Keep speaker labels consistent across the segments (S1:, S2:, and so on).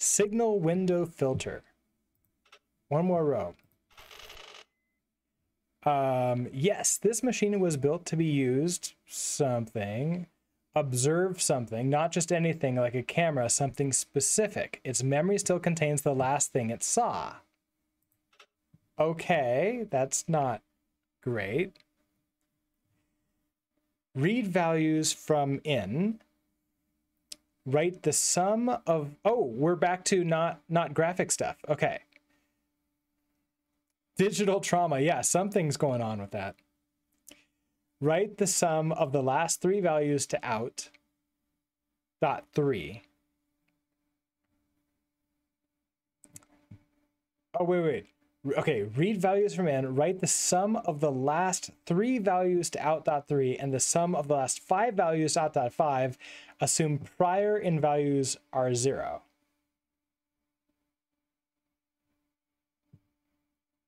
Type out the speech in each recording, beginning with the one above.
S1: Signal window filter. One more row. Um, yes, this machine was built to be used something, observe something, not just anything like a camera, something specific. Its memory still contains the last thing it saw. Okay, that's not great. Read values from in. Write the sum of, oh, we're back to not, not graphic stuff. Okay. Digital trauma. Yeah, something's going on with that. Write the sum of the last three values to out dot three. Oh, wait, wait. Okay, read values from in, write the sum of the last three values to out dot three and the sum of the last five values out dot five. Assume prior in values are zero.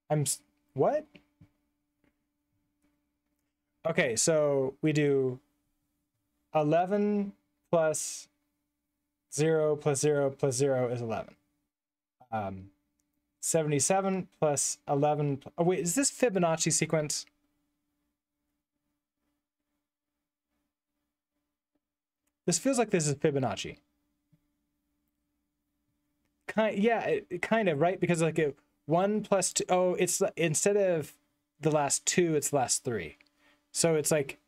S1: I'm what? Okay, so we do 11 plus 0 plus 0 plus 0 is 11. Um, 77 plus 11. Oh, wait, is this Fibonacci sequence? This feels like this is Fibonacci. Kind, yeah, it, kind of, right? Because like it, one plus two, oh, it's instead of the last two, it's last three. So it's like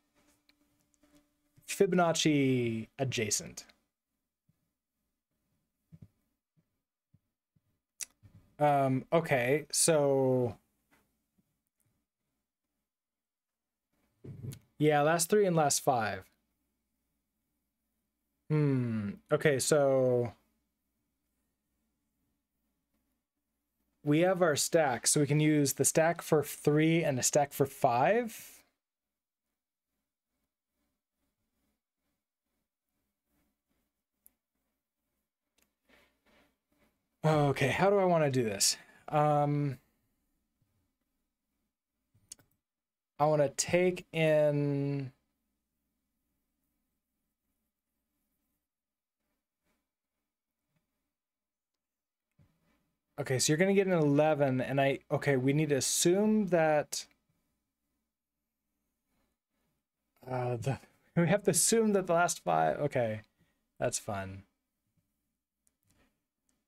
S1: Fibonacci adjacent. Um, okay, so yeah, last three and last five. Hmm. Okay, so we have our stack, so we can use the stack for three and a stack for five. Okay, how do I want to do this? Um, I want to take in Okay, so you're going to get an 11, and I... Okay, we need to assume that... Uh, the, we have to assume that the last five... Okay, that's fun.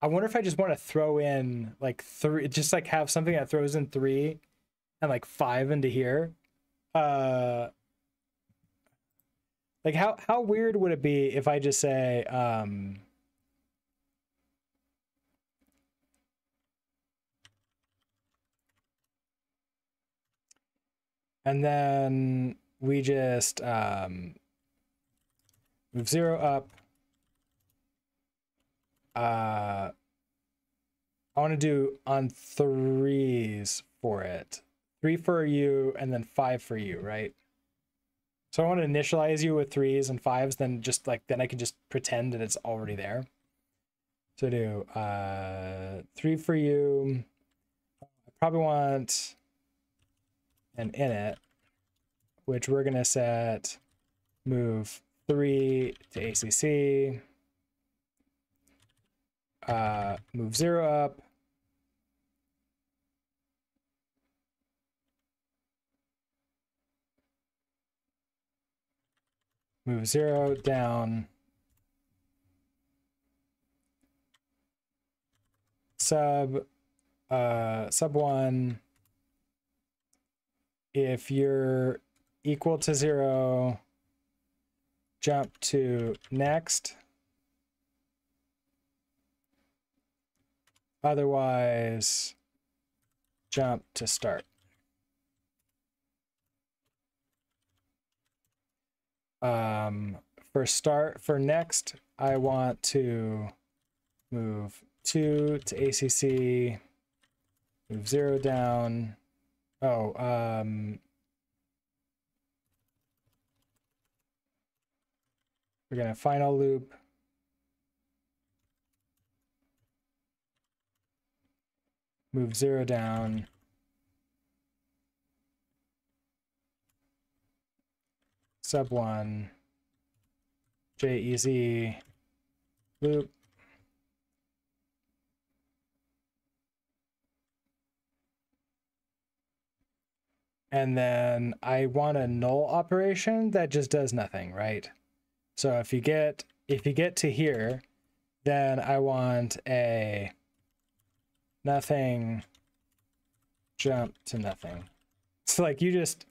S1: I wonder if I just want to throw in, like, three... Just, like, have something that throws in three and, like, five into here. Uh... Like, how, how weird would it be if I just say, um... And then we just um, move zero up. Uh, I want to do on threes for it. Three for you and then five for you, right? So I want to initialize you with threes and fives, then just like, then I can just pretend that it's already there. So do uh, three for you. I probably want and init, which we're going to set move 3 to ACC, uh, move 0 up, move 0 down, sub, uh, sub 1, if you're equal to zero, jump to next. Otherwise, jump to start. Um, for start, for next, I want to move two to ACC, move zero down, Oh, um, we're gonna final loop. Move zero down. Sub one. JEZ loop. And then I want a null operation that just does nothing, right? So if you get if you get to here, then I want a nothing jump to nothing. So like you just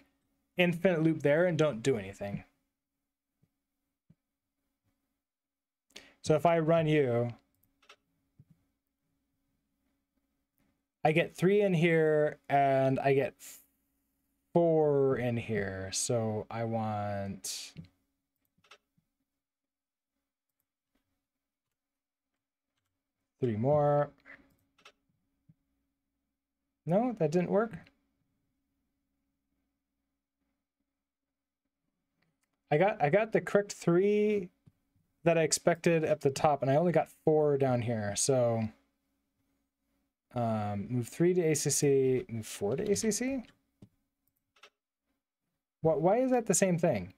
S1: infinite loop there and don't do anything. So if I run you, I get three in here and I get four in here. So I want three more. No, that didn't work. I got I got the correct three that I expected at the top, and I only got four down here. So um, move three to ACC, move four to ACC. Why is that the same thing?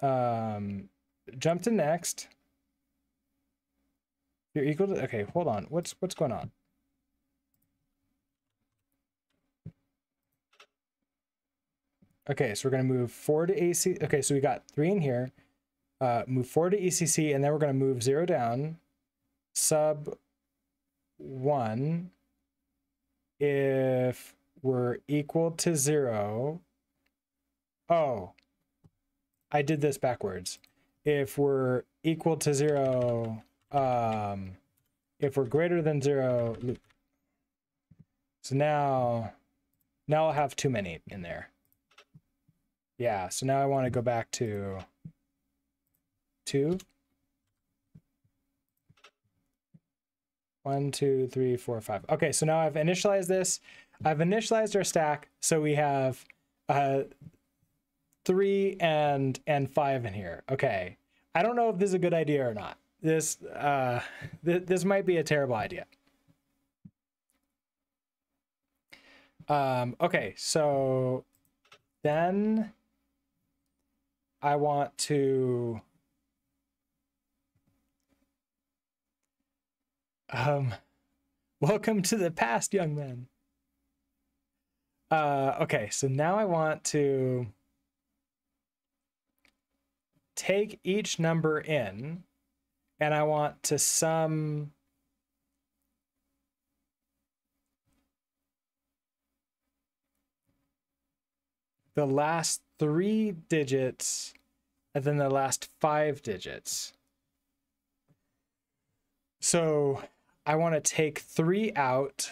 S1: Um, jump to next. You're equal to okay. Hold on. What's what's going on? Okay, so we're going to move four to AC. Okay, so we got three in here. Uh, move four to ECC, and then we're going to move zero down. Sub one. If we're equal to zero. Oh, I did this backwards. If we're equal to zero, um, if we're greater than zero, loop. so now, now I'll have too many in there. Yeah, so now I want to go back to two. One, two, three, four, five. Okay, so now I've initialized this. I've initialized our stack, so we have uh, three and and five in here. Okay, I don't know if this is a good idea or not. This uh, th this might be a terrible idea. Um, okay, so then I want to um welcome to the past young men. uh okay so now I want to take each number in and I want to sum the last three digits and then the last five digits. So I want to take three out.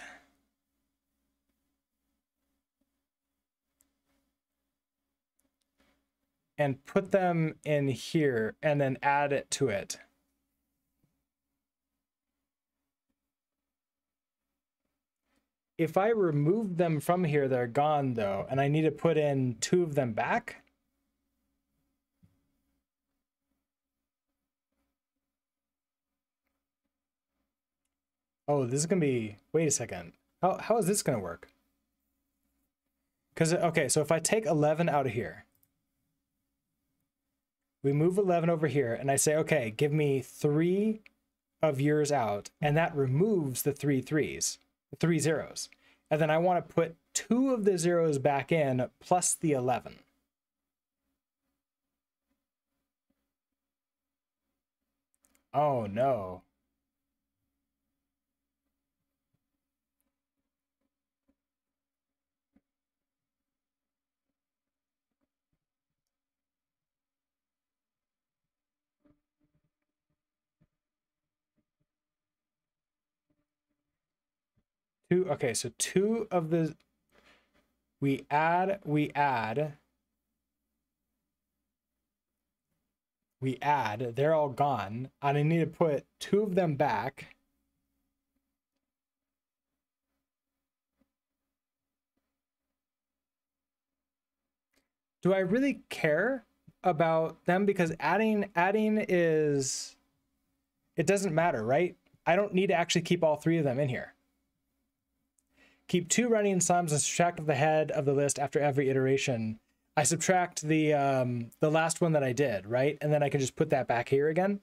S1: And put them in here and then add it to it. If I remove them from here, they're gone though, and I need to put in two of them back. Oh, this is gonna be, wait a second. How, how is this gonna work? Because, okay, so if I take 11 out of here, we move 11 over here, and I say, okay, give me three of yours out, and that removes the three threes three zeros. And then I want to put two of the zeros back in plus the 11. Oh no. Two, okay, so two of the, we add, we add, we add, they're all gone. And I need to put two of them back. Do I really care about them? Because adding, adding is, it doesn't matter, right? I don't need to actually keep all three of them in here. Keep two running sums and subtract the head of the list after every iteration. I subtract the um, the last one that I did, right? And then I can just put that back here again.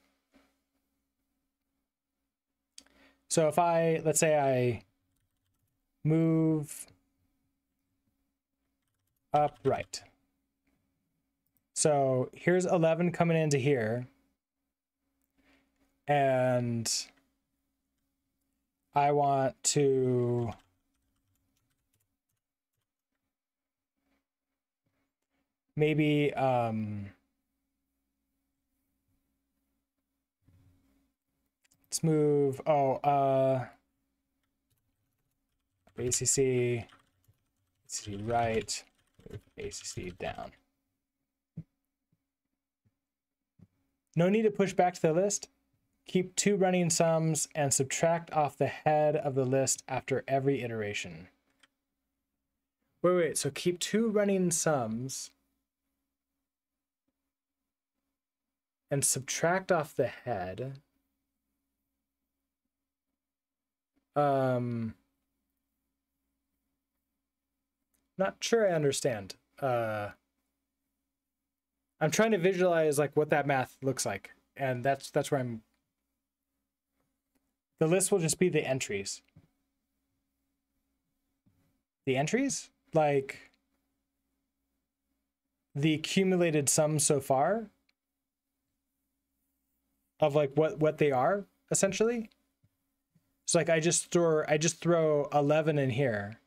S1: So if I, let's say I move up, right. So here's 11 coming into here. And I want to maybe um, let's move oh uh ACC ACC right ACC down. No need to push back to the list. Keep two running sums and subtract off the head of the list after every iteration. Wait wait so keep two running sums and subtract off the head. Um, not sure I understand. Uh, I'm trying to visualize like what that math looks like, and that's that's where I'm. The list will just be the entries. The entries, like the accumulated sum so far, of like what what they are essentially. So like I just throw I just throw 11 in here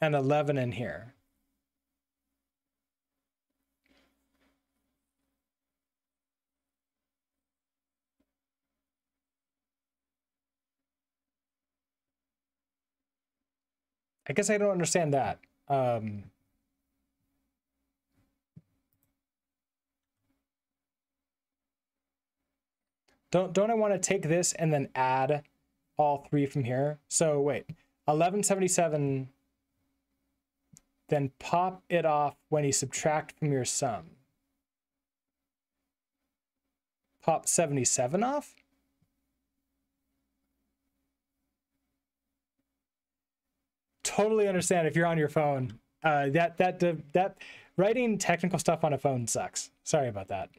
S1: and 11 in here. I guess I don't understand that. Um, Don't don't I want to take this and then add all three from here? So wait, 1177, then pop it off when you subtract from your sum. Pop 77 off? Totally understand if you're on your phone. Uh, that that that writing technical stuff on a phone sucks. Sorry about that.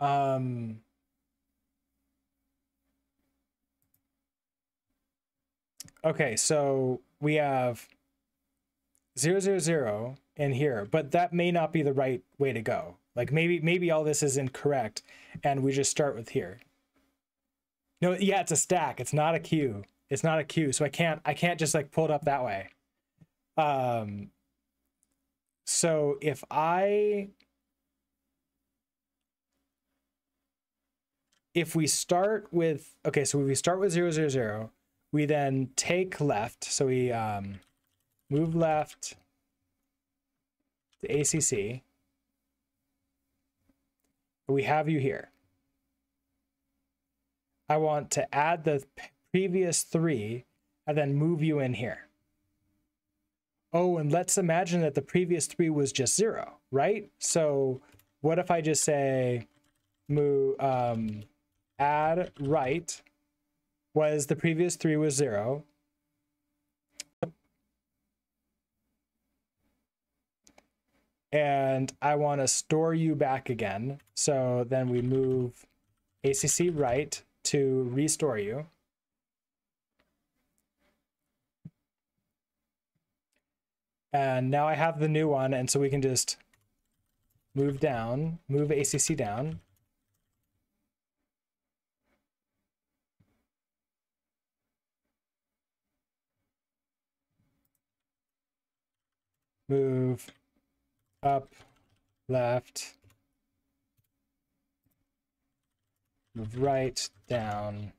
S1: Um, okay, so we have zero zero zero in here, but that may not be the right way to go. Like maybe maybe all this is incorrect, and we just start with here. No, yeah, it's a stack. It's not a queue. It's not a queue, so I can't I can't just like pull it up that way. Um. So if I if we start with okay, so we start with zero zero zero, we then take left. So we um, move left the ACC. We have you here. I want to add the previous three and then move you in here. Oh, and let's imagine that the previous three was just zero, right? So what if I just say move um, add right was the previous three was zero. And I want to store you back again. So then we move ACC right to restore you. And now I have the new one, and so we can just move down, move ACC down. Move up, left, move right, down,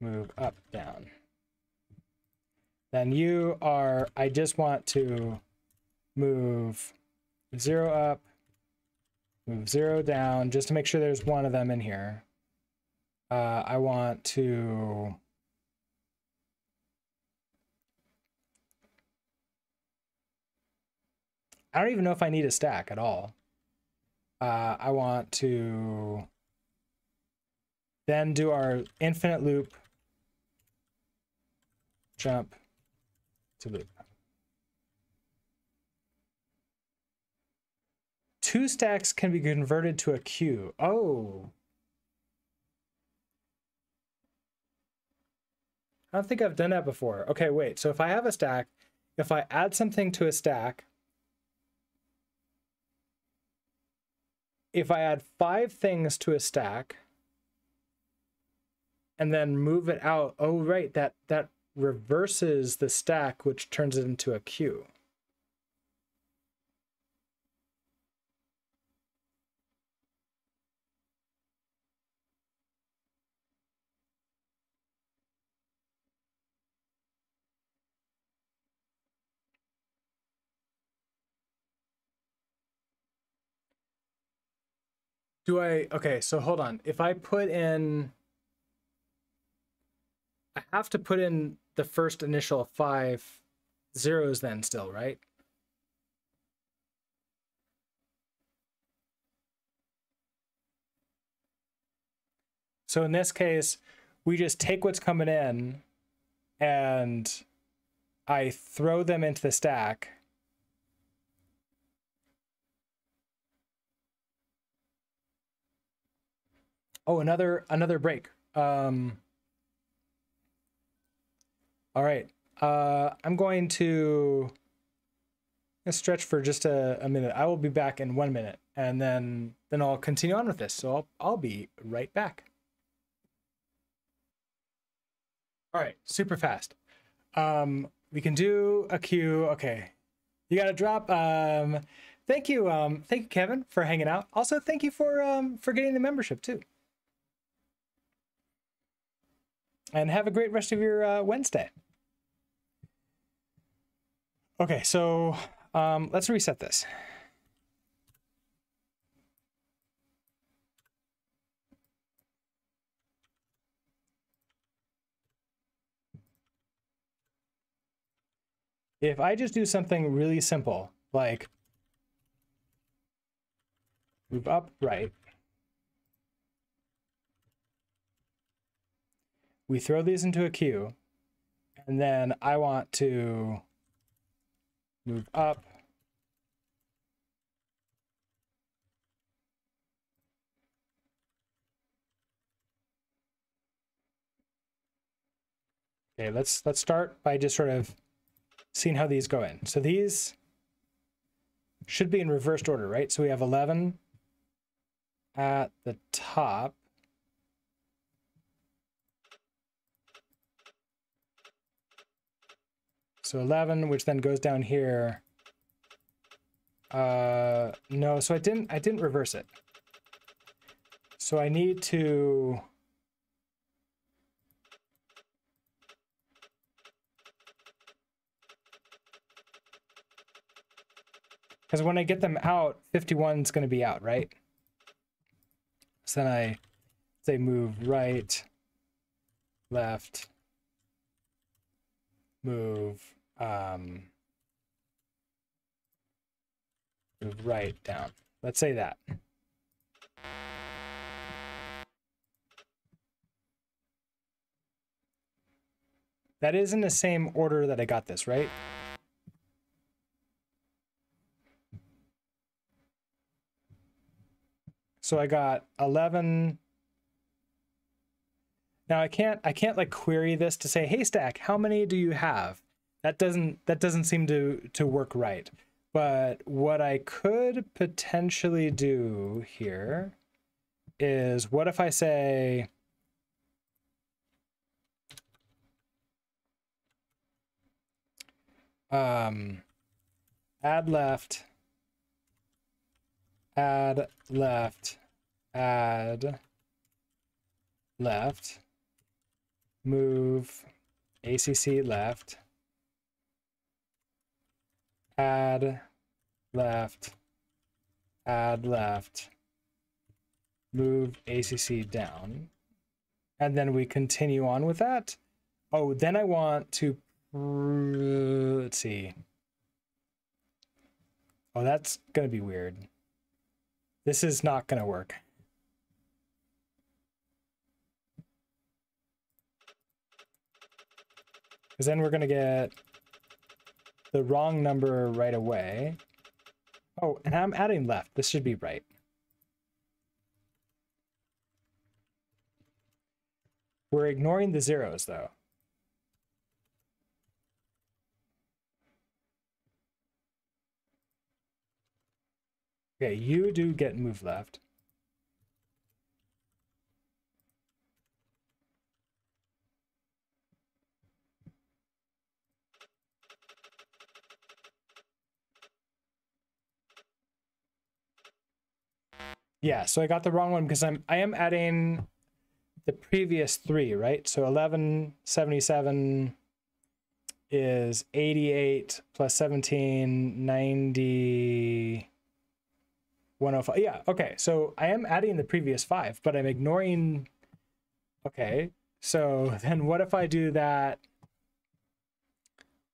S1: move up, down. Then you are, I just want to move zero up, move zero down, just to make sure there's one of them in here. Uh, I want to I don't even know if I need a stack at all. Uh, I want to then do our infinite loop jump to loop. Two stacks can be converted to a queue. Oh. I don't think I've done that before. Okay, wait. So if I have a stack, if I add something to a stack, if I add five things to a stack and then move it out, oh right, that that reverses the stack, which turns it into a queue. Do I, okay, so hold on. If I put in, I have to put in the first initial five zeros then still, right? So in this case, we just take what's coming in and I throw them into the stack Oh, another another break. Um, all right. Uh, I'm going to stretch for just a, a minute. I will be back in one minute, and then then I'll continue on with this. So I'll I'll be right back. All right, super fast. Um, we can do a queue. Okay, you got to drop. Um, thank you, um, thank you, Kevin, for hanging out. Also, thank you for um for getting the membership too. And have a great rest of your uh, Wednesday. Okay, so um, let's reset this. If I just do something really simple, like move up, right, we throw these into a queue, and then I want to move up. Okay, let's let's start by just sort of seeing how these go in. So these should be in reversed order, right? So we have 11 at the top. So 11, which then goes down here. Uh, no, so I didn't, I didn't reverse it. So I need to, because when I get them out, 51 is going to be out, right? So then I say move right, left, move um, move right down. Let's say that. That is in the same order that I got this, right? So I got 11. Now I can't I can't like query this to say, "Hey stack, how many do you have?" that doesn't that doesn't seem to to work right. But what I could potentially do here is what if I say um add left add left add left move acc left add left, add left, move ACC down, and then we continue on with that. Oh, then I want to, let's see. Oh, that's going to be weird. This is not going to work. Because then we're going to get the wrong number right away. Oh, and I'm adding left. This should be right. We're ignoring the zeros, though. Okay, you do get move left. Yeah, so I got the wrong one because I'm I am adding the previous three, right? So 1177 is 88 plus 17, 90, 105. Yeah, okay. So I am adding the previous five, but I'm ignoring. Okay, so then what if I do that?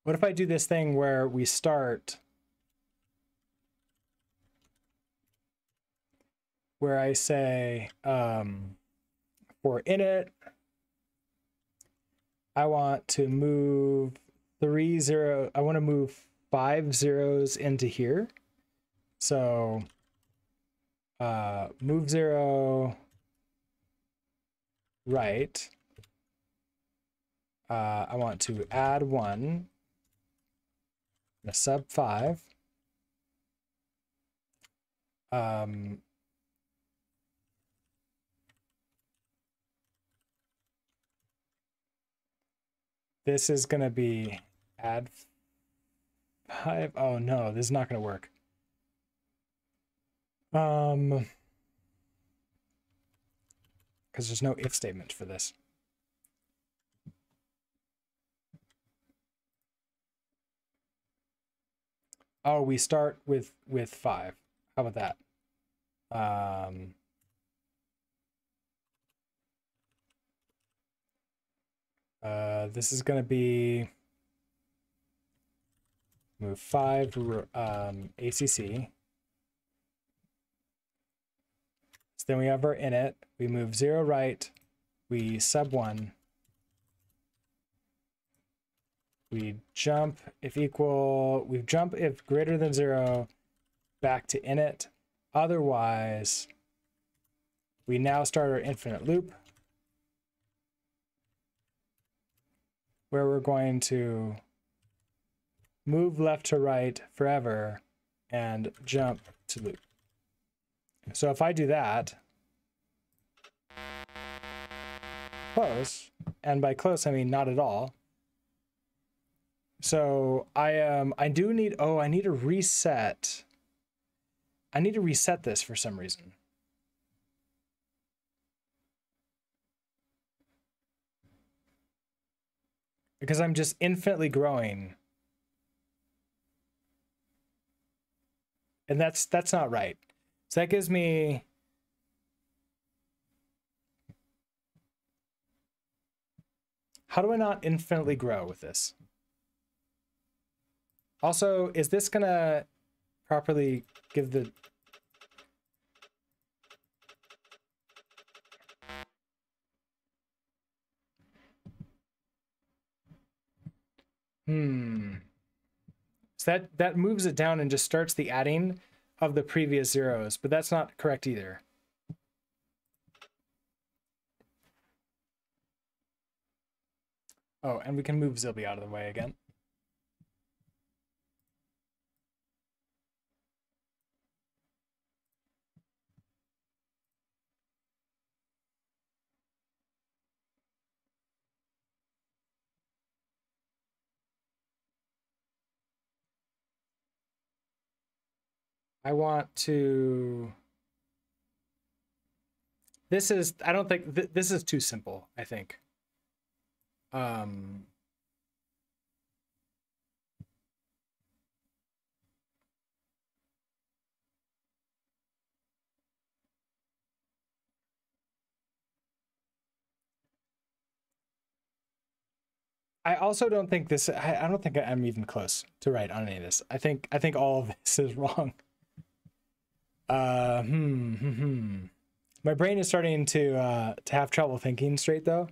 S1: What if I do this thing where we start where I say um, for init, I want to move three zero, I want to move five zeros into here. So uh, move zero right. Uh, I want to add one, a sub five. Um, This is going to be add five. Oh no, this is not going to work. Um, because there's no if statement for this. Oh, we start with with five. How about that? Um, Uh, this is going to be move five um, ACC. So then we have our init. We move zero right. We sub one. We jump if equal. We jump if greater than zero back to init. Otherwise, we now start our infinite loop. Where we're going to move left to right forever and jump to loop. So if I do that, close, and by close I mean not at all. So I um I do need oh I need to reset. I need to reset this for some reason. Because I'm just infinitely growing. And that's that's not right. So that gives me How do I not infinitely grow with this? Also, is this to properly give the Hmm. So that that moves it down and just starts the adding of the previous zeros, but that's not correct either. Oh, and we can move Zilby out of the way again. I want to. This is, I don't think, th this is too simple, I think. Um, I also don't think this. I, I don't think I'm even close to right on any of this. I think I think all of this is wrong. Uh, hmm, hmm, hmm. My brain is starting to uh, to have trouble thinking straight though,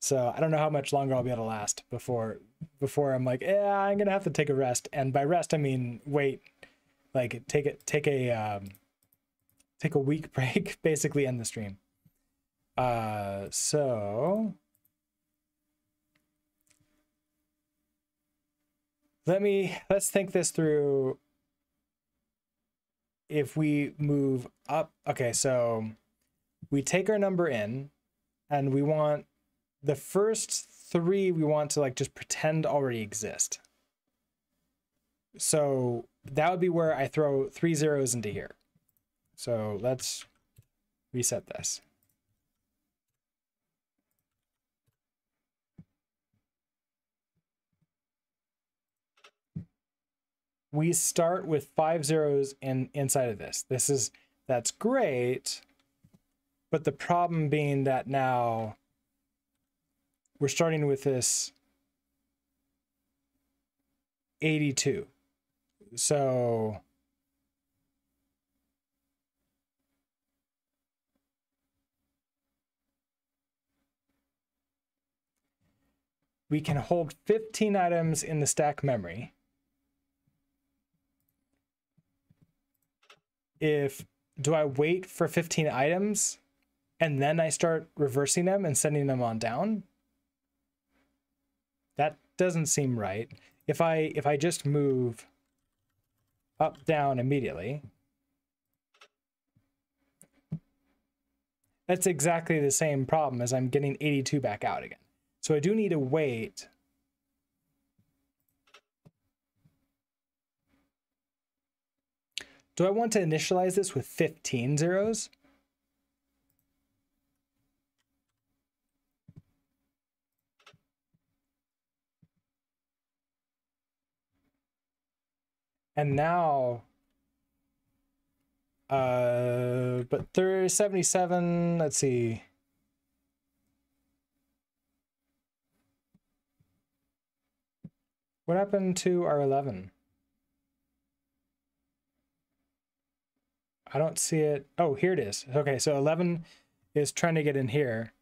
S1: so I don't know how much longer I'll be able to last before before I'm like, yeah, I'm gonna have to take a rest. And by rest, I mean wait, like take it, take a um, take a week break, basically end the stream. Uh, so let me let's think this through if we move up, okay, so we take our number in and we want the first three we want to like just pretend already exist. So that would be where I throw three zeros into here. So let's reset this. We start with five zeros in inside of this. This is that's great, but the problem being that now we're starting with this 82. So we can hold 15 items in the stack memory. If do I wait for 15 items and then I start reversing them and sending them on down? That doesn't seem right. If I if I just move up down immediately, that's exactly the same problem as I'm getting 82 back out again. So I do need to wait. Do I want to initialize this with 15 zeros? And now, uh, but there's 77, let's see. What happened to our 11? I don't see it. Oh, here it is. Okay, so 11 is trying to get in here.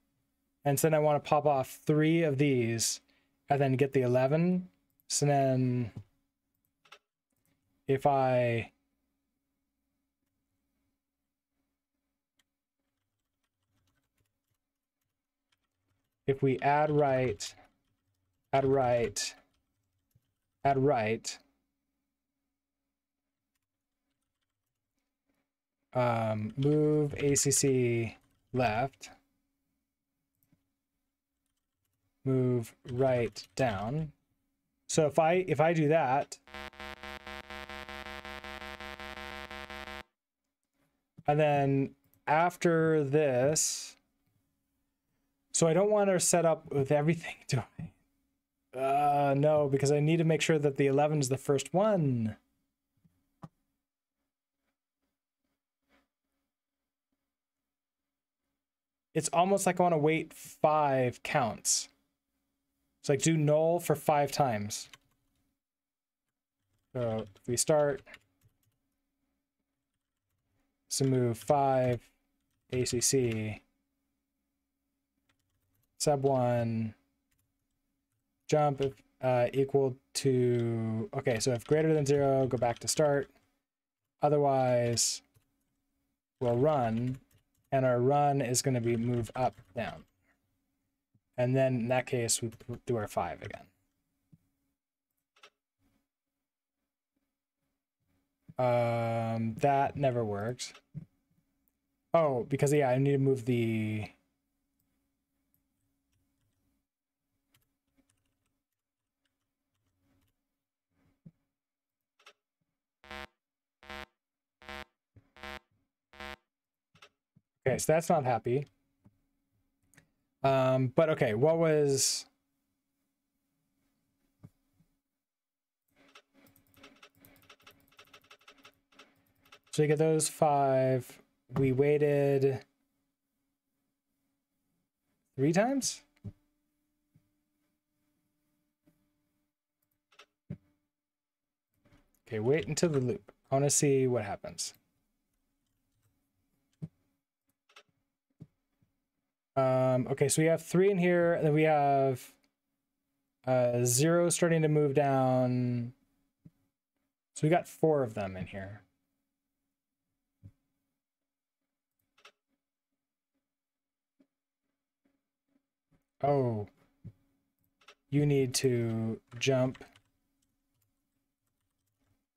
S1: And so then I want to pop off three of these and then get the 11. So then if I if we add right, add right, add right, um, move ACC left, move right down. So if I if I do that, and then after this, so I don't want to set up with everything, do I? Uh, no, because I need to make sure that the 11 is the first one. It's almost like I want to wait five counts. It's like do null for five times. So if we start, so move five, ACC, sub one, jump if, uh, equal to, okay, so if greater than zero, go back to start. Otherwise, we'll run, and our run is going to be move up, down. And then in that case, we do our five again. Um, that never worked. Oh, because yeah, I need to move the Okay, so that's not happy. Um, but okay, what was... So we get those five. We waited three times? Okay, wait until the loop. I want to see what happens. Um, okay, so we have three in here, and then we have uh, zero starting to move down. So we got four of them in here. Oh, you need to jump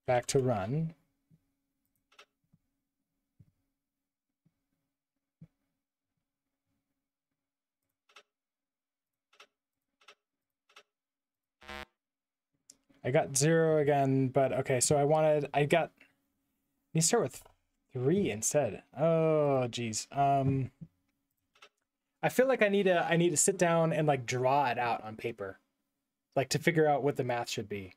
S1: back to run. I got zero again, but okay, so I wanted, I got, let me start with three instead. Oh, geez. Um, I feel like I need to, I need to sit down and like draw it out on paper, like to figure out what the math should be.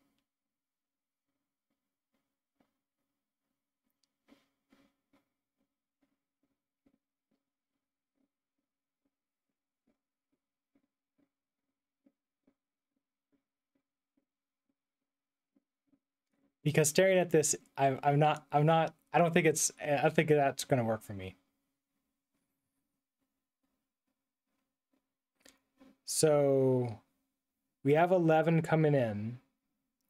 S1: Because staring at this, I'm, I'm not, I'm not, I don't think it's, I don't think that's going to work for me. So we have 11 coming in.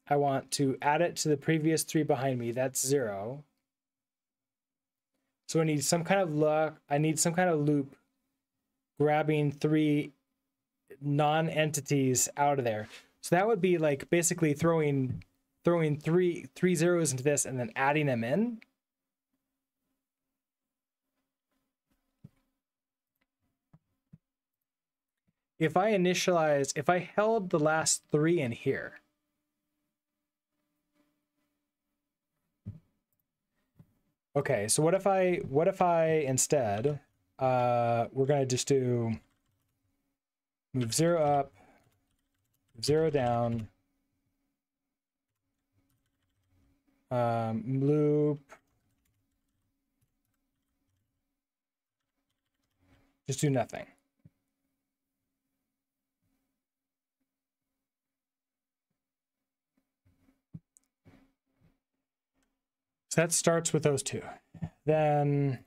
S1: I want to add it to the previous three behind me. That's zero. So I need some kind of luck. I need some kind of loop grabbing three non-entities out of there. So that would be like basically throwing throwing three three zeros into this and then adding them in. If I initialize, if I held the last three in here, Okay, so what if I what if I instead uh we're gonna just do move zero up, zero down, um, loop. Just do nothing. So that starts with those two. Then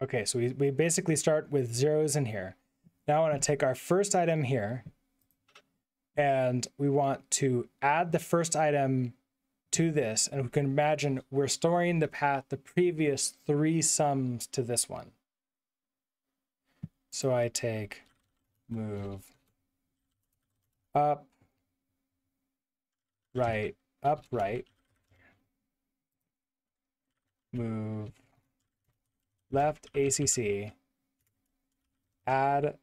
S1: Okay, so we, we basically start with zeros in here. Now I want to take our first item here and we want to add the first item to this. And we can imagine we're storing the path, the previous three sums to this one. So I take move up, right, up, right, move left ACC, add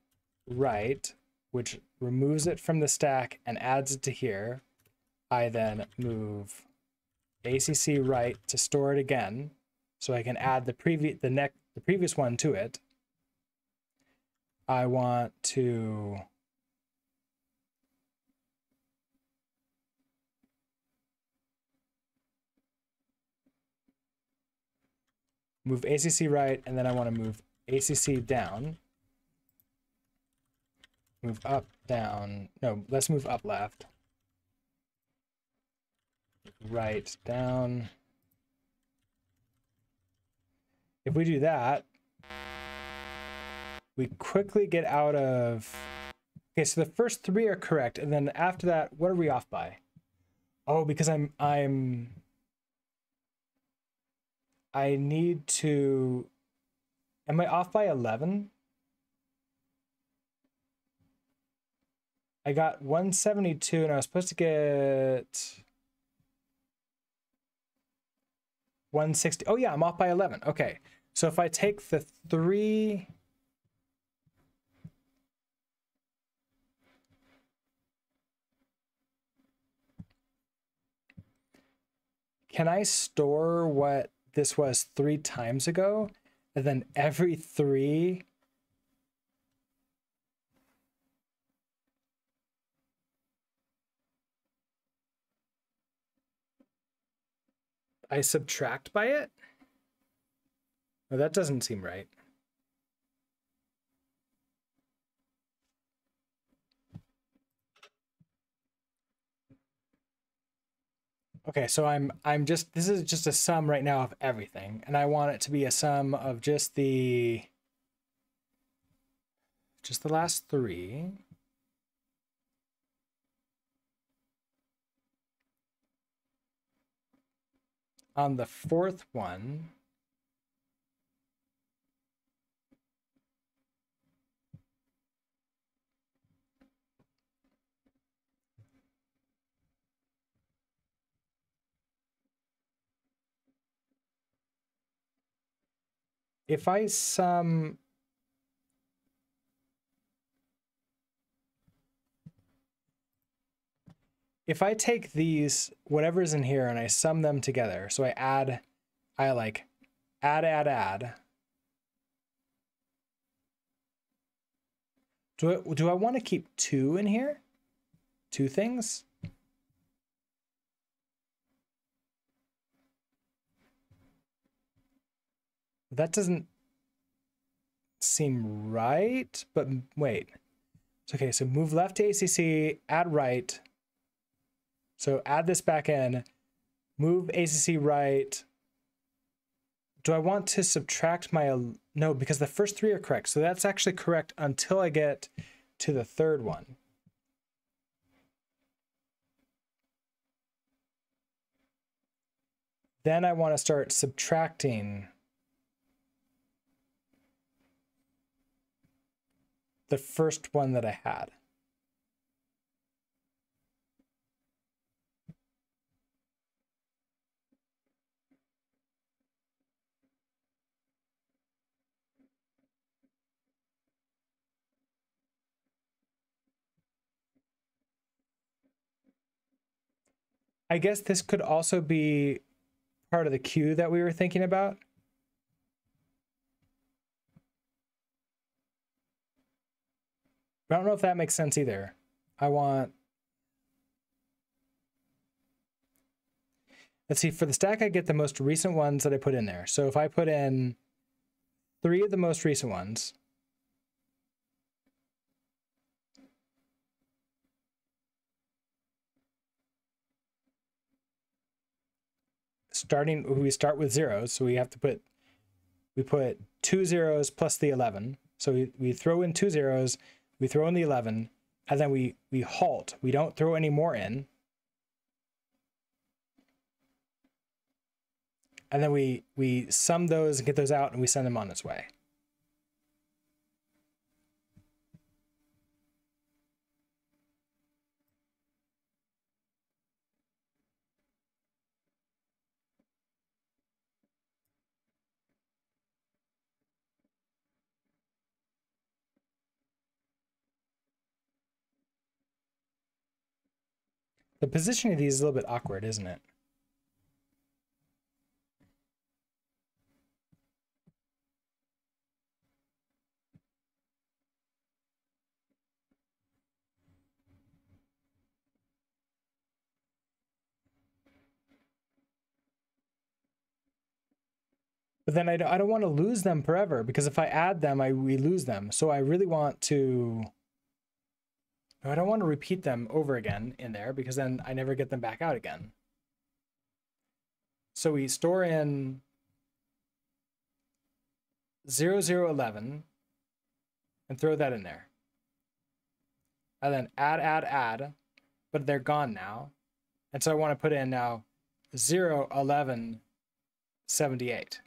S1: right, which removes it from the stack and adds it to here. I then move ACC right to store it again, so I can add the previous the next the previous one to it. I want to move ACC right, and then I want to move ACC down. Move up, down. No, let's move up left. Right, down. If we do that, we quickly get out of... Okay, so the first three are correct, and then after that, what are we off by? Oh, because I'm I'm I need to. Am I off by 11? I got 172 and I was supposed to get 160. Oh, yeah, I'm off by 11. Okay. So if I take the three. Can I store what this was three times ago, and then every three I subtract by it? That doesn't seem right. Okay, so I'm I'm just this is just a sum right now of everything, and I want it to be a sum of just the just the last three. On the fourth one, if I sum if I take these, whatever's in here, and I sum them together, so I add, I like add, add, add. Do I, do I want to keep two in here? Two things? That doesn't seem right, but wait. It's Okay, so move left to ACC, add right. So add this back in, move ACC right. Do I want to subtract my, no, because the first three are correct. So that's actually correct until I get to the third one. Then I want to start subtracting the first one that I had. I guess this could also be part of the queue that we were thinking about. I don't know if that makes sense either. I want. Let's see, for the stack, I get the most recent ones that I put in there. So if I put in three of the most recent ones, starting, we start with zeros. So we have to put, we put two zeros plus the 11. So we, we throw in two zeros, we throw in the 11, and then we, we halt. We don't throw any more in. And then we, we sum those and get those out and we send them on its way. The positioning of these is a little bit awkward, isn't it? But then I don't, I don't want to lose them forever because if I add them, I we lose them. So I really want to I don't want to repeat them over again in there because then I never get them back out again. So we store in 0011 and throw that in there. And then add, add, add, but they're gone now. And so I want to put in now 01178.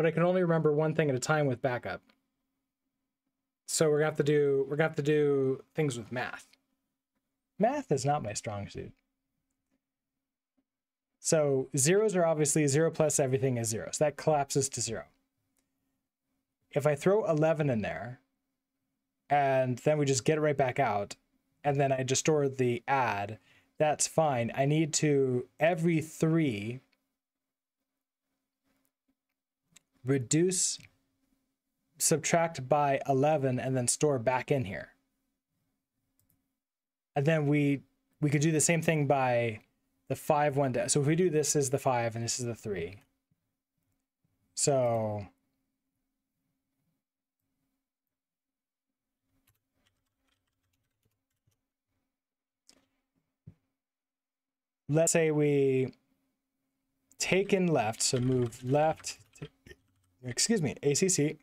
S1: But I can only remember one thing at a time with backup. So we're gonna have to do we're gonna have to do things with math. Math is not my strong suit. So zeros are obviously zero plus everything is zero. So that collapses to zero. If I throw 11 in there, and then we just get it right back out, and then I just store the add, that's fine. I need to, every three, reduce, subtract by 11, and then store back in here. And then we we could do the same thing by the 5 one day. So if we do this is the 5 and this is the 3. So let's say we take in left, so move left excuse me, ACC.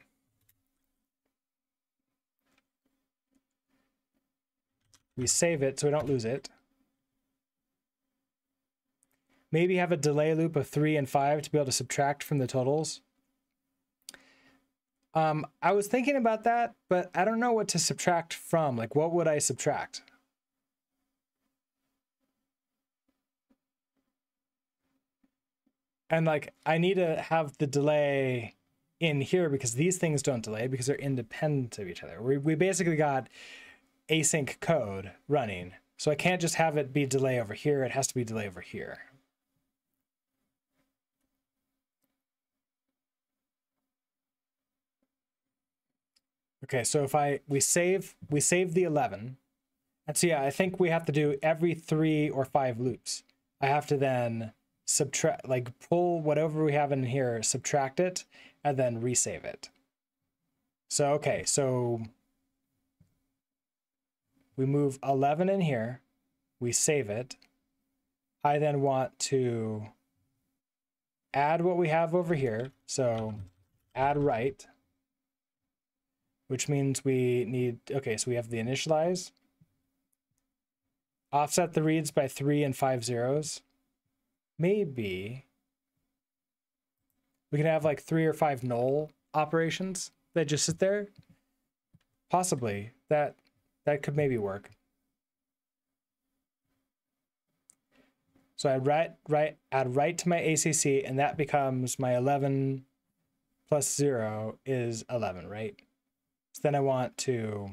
S1: We save it so we don't lose it. Maybe have a delay loop of three and five to be able to subtract from the totals. Um, I was thinking about that, but I don't know what to subtract from. Like, what would I subtract? And like, I need to have the delay in here because these things don't delay because they're independent of each other. We, we basically got async code running. So I can't just have it be delay over here. It has to be delay over here. Okay, so if I we save we save the 11. And so yeah, I think we have to do every 3 or 5 loops. I have to then subtract like pull whatever we have in here, subtract it and then resave it. So okay, so we move 11 in here, we save it. I then want to add what we have over here. So add right which means we need, okay, so we have the initialize, offset the reads by three and five zeros. Maybe we can have like three or five null operations that just sit there. Possibly that that could maybe work. So I write write add right to my ACC and that becomes my 11 plus 0 is 11, right? So then I want to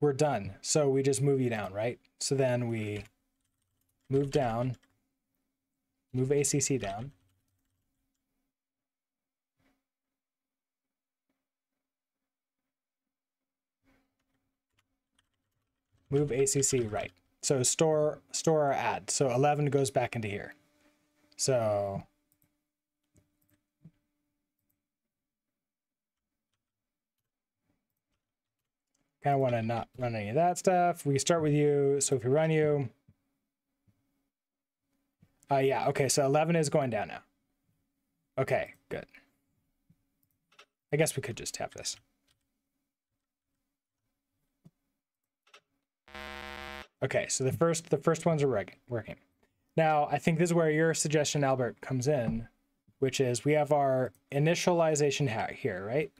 S1: we're done. So we just move you down, right? So then we move down, move ACC down. Move ACC right. So store store our add. So 11 goes back into here. So kind of want to not run any of that stuff. We start with you. So if we run you, uh, yeah, okay. So 11 is going down now. Okay, good. I guess we could just tap this. Okay, so the first the first ones are working. Now, I think this is where your suggestion, Albert, comes in, which is we have our initialization hat here, right?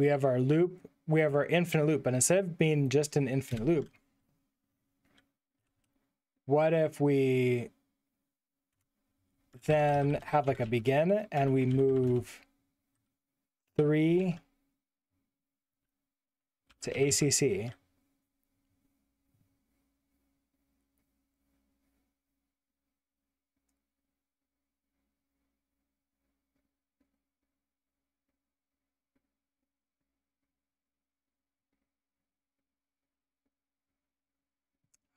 S1: We have our loop, we have our infinite loop, but instead of being just an infinite loop, what if we then have like a begin and we move three to ACC.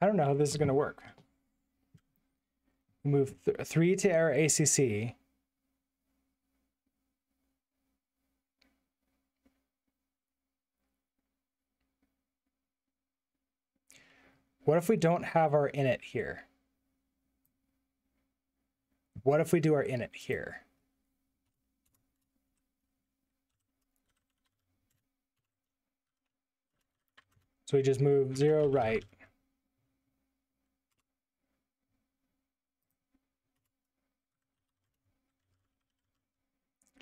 S1: I don't know how this is going to work. Move th three to our ACC. What if we don't have our init here? What if we do our init here? So we just move zero right.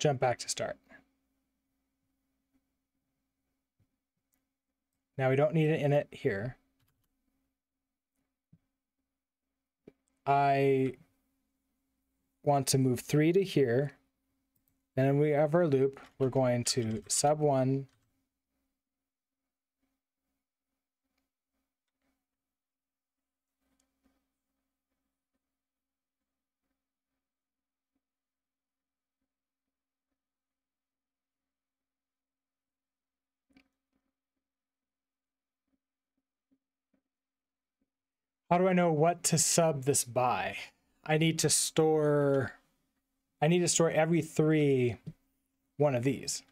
S1: Jump back to start. Now we don't need an init here. I want to move three to here. Then we have our loop. We're going to sub one. How do I know what to sub this by? I need to store, I need to store every three one of these.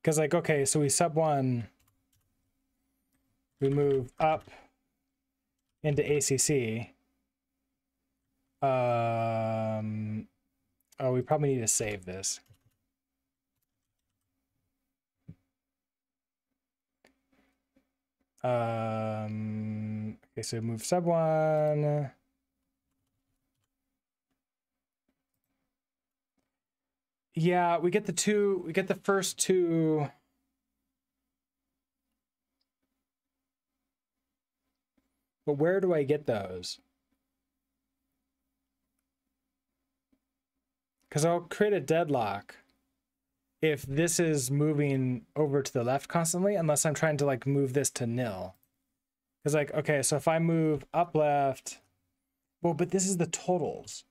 S1: Because like, okay, so we sub one, we move up into ACC. Um, oh, we probably need to save this. Um, okay, so move sub one. Yeah, we get the two, we get the first two. But where do I get those? Because I'll create a deadlock if this is moving over to the left constantly, unless I'm trying to like move this to nil. Because like, okay, so if I move up left, well, but this is the totals.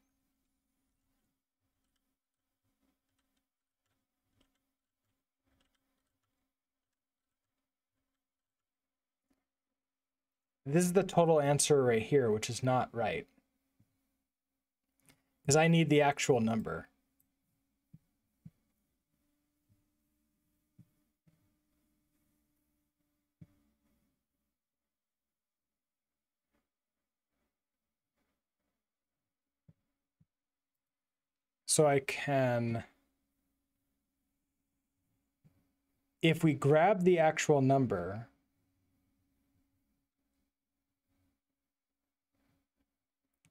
S1: This is the total answer right here, which is not right. Because I need the actual number. So I can, if we grab the actual number,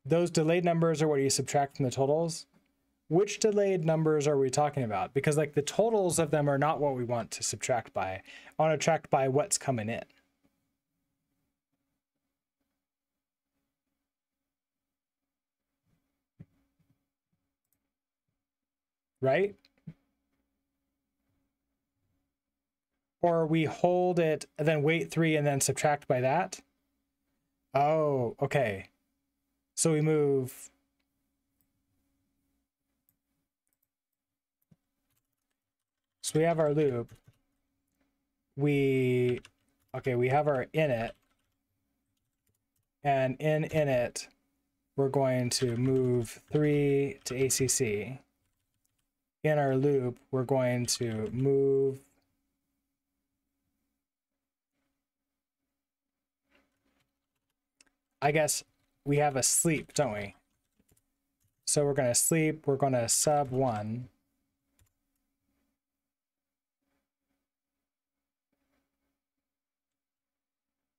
S1: those delayed numbers are what you subtract from the totals. Which delayed numbers are we talking about? Because like the totals of them are not what we want to subtract by. I want to subtract by what's coming in. Right? Or we hold it, then wait three and then subtract by that. Oh, okay. So we move. So we have our loop. We, okay, we have our init. And in init, we're going to move three to ACC in our loop, we're going to move I guess we have a sleep, don't we? So we're going to sleep, we're going to sub 1.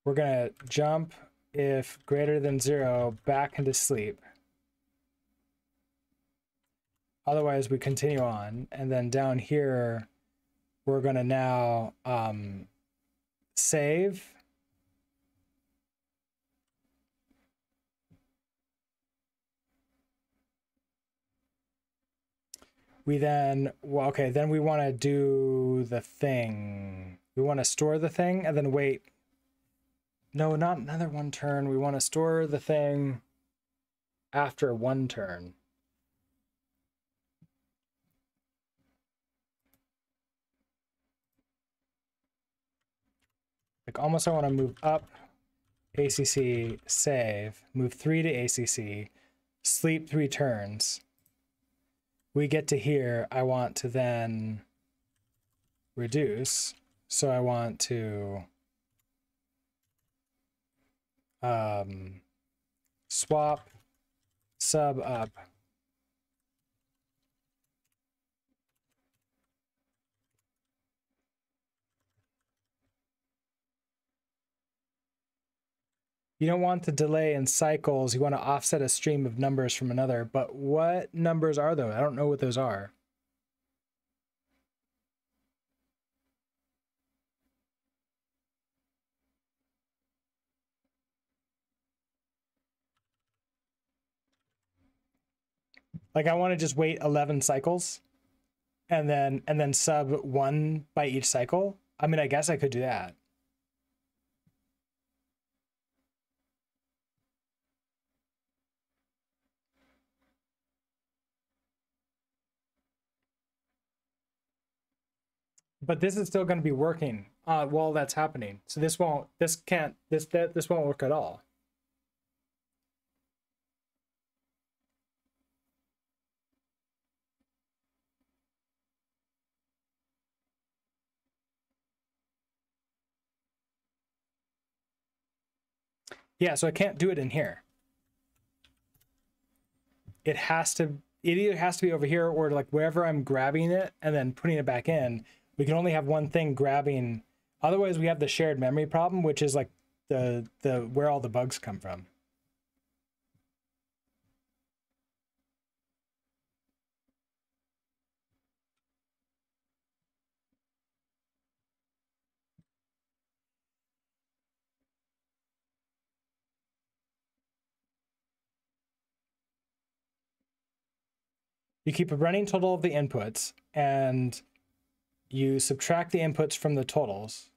S1: We're going to jump if greater than 0 back into sleep. Otherwise, we continue on. And then down here, we're going to now um, save. We then, well, okay, then we want to do the thing. We want to store the thing and then wait. No, not another one turn. We want to store the thing after one turn. Like almost I want to move up, ACC, save, move three to ACC, sleep three turns. We get to here, I want to then reduce. So I want to um, swap sub up you don't want the delay in cycles. You want to offset a stream of numbers from another. But what numbers are those? I don't know what those are. Like I want to just wait 11 cycles and then and then sub one by each cycle. I mean, I guess I could do that. but this is still going to be working uh, while that's happening. So this won't, this can't, this that this won't work at all. Yeah, so I can't do it in here. It has to, it either has to be over here or like wherever I'm grabbing it and then putting it back in we can only have one thing grabbing. Otherwise, we have the shared memory problem, which is like the the where all the bugs come from. you keep a running total of the inputs and you subtract the inputs from the totals.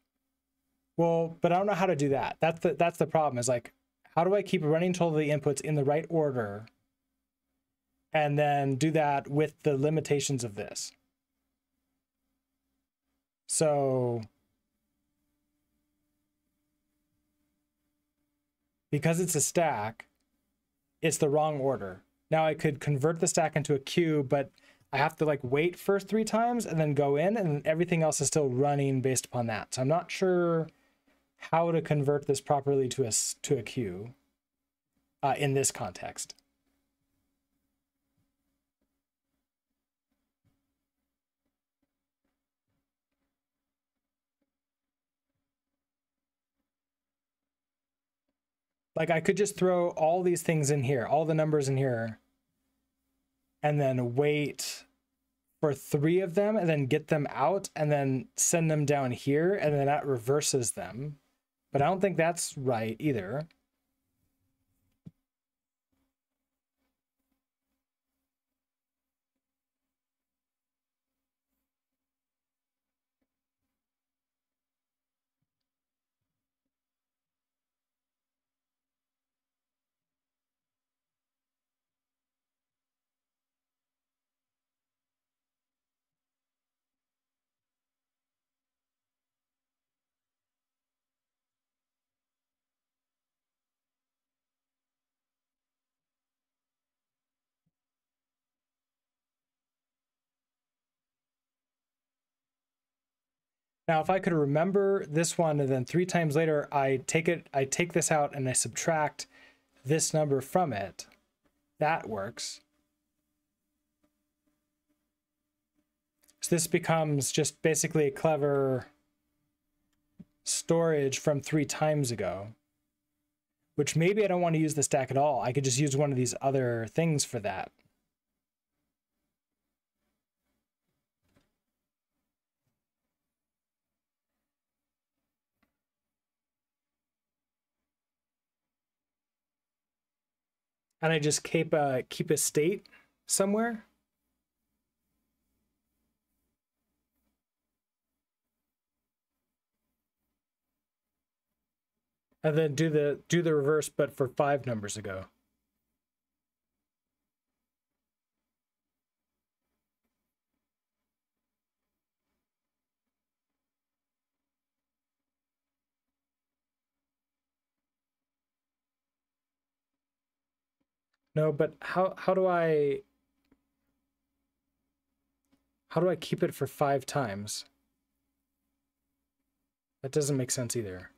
S1: Well, but I don't know how to do that. That's the that's the problem is like how do I keep running total of the inputs in the right order and then do that with the limitations of this? So because it's a stack, it's the wrong order. Now I could convert the stack into a queue, but I have to like wait first three times and then go in and everything else is still running based upon that. So I'm not sure how to convert this properly to a, to a queue uh, in this context. Like I could just throw all these things in here, all the numbers in here, and then wait for three of them and then get them out and then send them down here and then that reverses them. But I don't think that's right either. Now, if I could remember this one and then three times later, I take it, I take this out and I subtract this number from it, that works. So this becomes just basically a clever storage from three times ago, which maybe I don't want to use the stack at all. I could just use one of these other things for that. And I just keep a keep a state somewhere. And then do the do the reverse, but for five numbers ago. No, but how how do I how do I keep it for five times? That doesn't make sense either.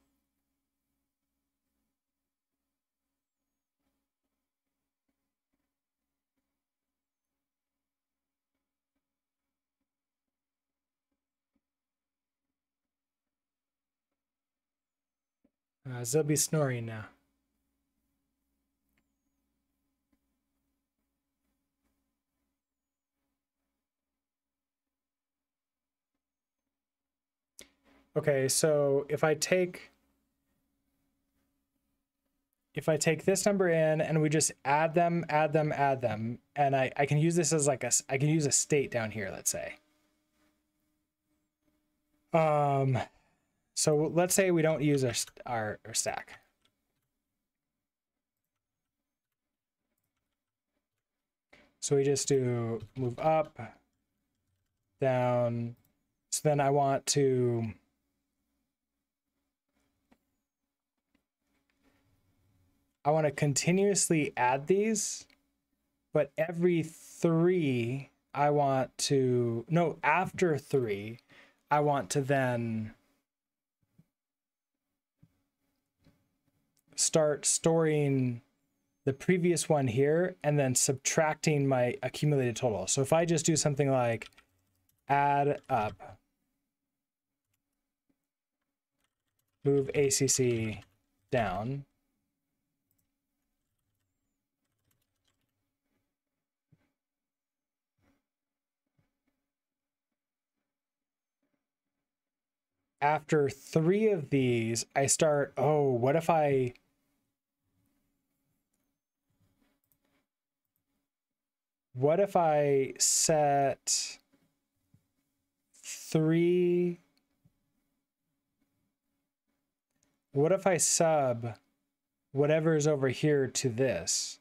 S1: Uh, Zubby snoring now. Okay, so if I take if I take this number in and we just add them, add them, add them, and I, I can use this as like a, I can use a state down here, let's say. Um, so let's say we don't use our, our, our stack. So we just do move up, down. So then I want to I want to continuously add these, but every three, I want to, no, after three, I want to then start storing the previous one here and then subtracting my accumulated total. So if I just do something like add up, move ACC down, after three of these, I start, oh, what if I what if I set three what if I sub whatever is over here to this?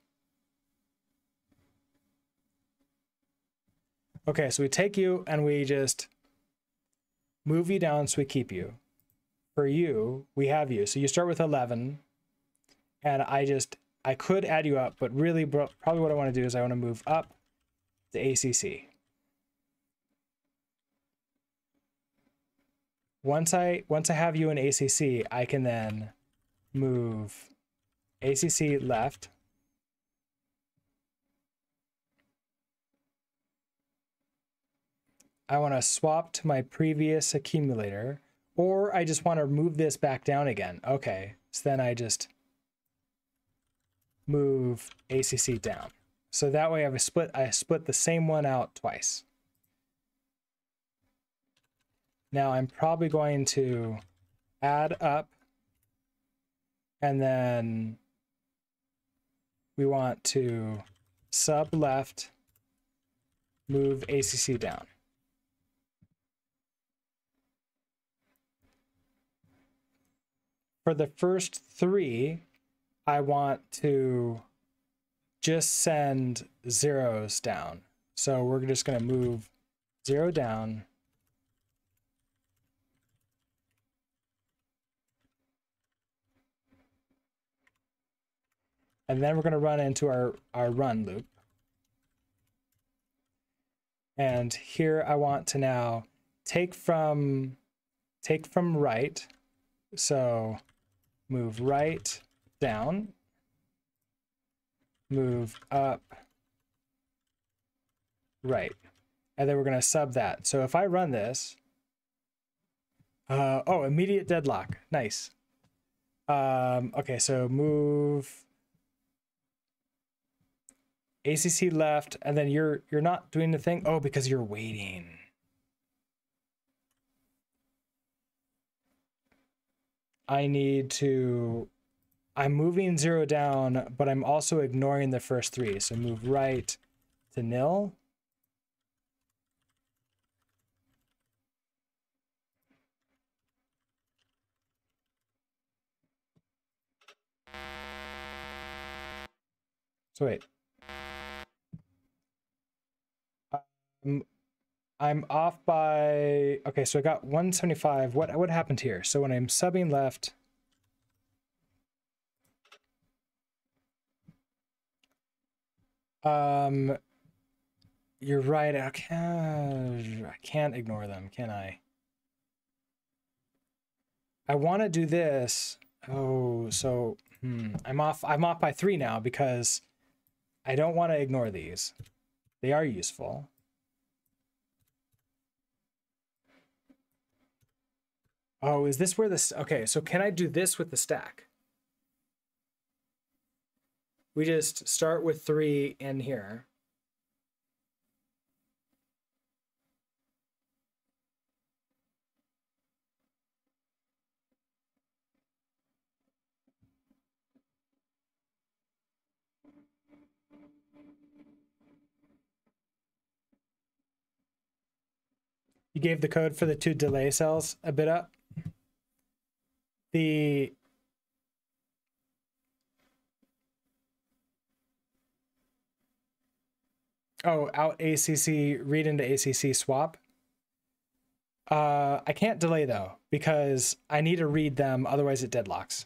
S1: Okay, so we take you and we just move you down so we keep you. For you, we have you. So you start with 11, and I just, I could add you up, but really probably what I want to do is I want to move up the ACC. Once I, once I have you in ACC, I can then move ACC left, I want to swap to my previous accumulator, or I just want to move this back down again. Okay, so then I just move ACC down. So that way I've a split, I split the same one out twice. Now I'm probably going to add up and then we want to sub left, move ACC down. For the first three, I want to just send zeros down. So we're just going to move zero down. And then we're going to run into our, our run loop. And here I want to now take from take from right. So move right down, move up, right. And then we're going to sub that. So if I run this, uh, oh, immediate deadlock. Nice. Um, okay, so move ACC left, and then you're you're not doing the thing. Oh, because you're waiting. I need to, I'm moving zero down, but I'm also ignoring the first three. So move right to nil. So wait. Um, I'm off by, okay, so I got 175. What, what happened here? So when I'm subbing left, um, you're right. I can't, I can't ignore them, can I? I want to do this. Oh, so hmm, I'm off. I'm off by three now because I don't want to ignore these. They are useful. Oh, is this where this? Okay, so can I do this with the stack? We just start with three in here. You gave the code for the two delay cells a bit up? The oh out ACC read into ACC swap. Uh, I can't delay though because I need to read them, otherwise it deadlocks.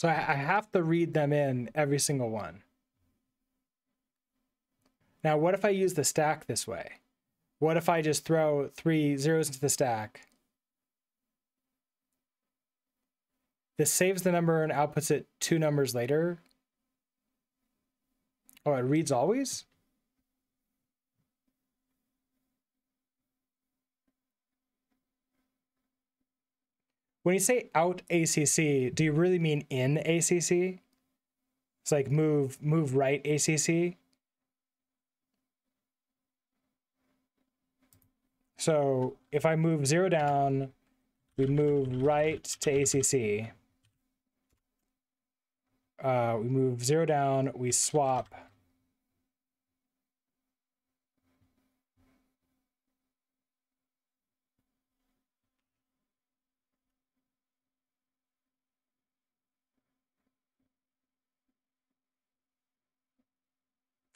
S1: So I, I have to read them in every single one. Now, what if I use the stack this way? What if I just throw three zeros into the stack? This saves the number and outputs it two numbers later. Oh, it reads always? When you say out ACC, do you really mean in ACC? It's like move move right ACC. So if I move zero down, we move right to ACC. Uh, we move zero down, we swap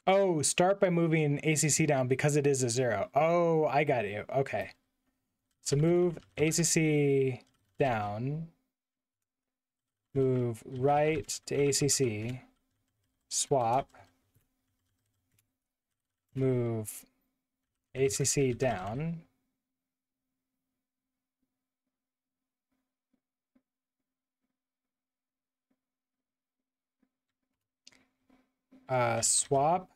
S1: Oh, start by moving ACC down because it is a zero. Oh, I got you. Okay. So move ACC down. Move right to ACC. Swap. Move ACC down. Uh, swap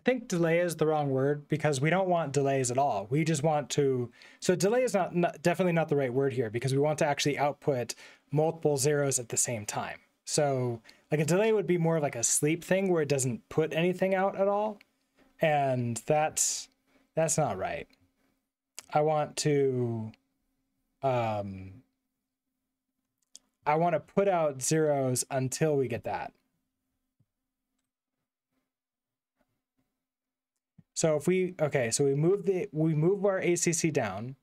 S1: I think delay is the wrong word because we don't want delays at all. We just want to, so delay is not, not, definitely not the right word here because we want to actually output multiple zeros at the same time. So like a delay would be more like a sleep thing where it doesn't put anything out at all. And that's, that's not right. I want to, um, I want to put out zeros until we get that. So if we, okay, so we move the, we move our ACC down.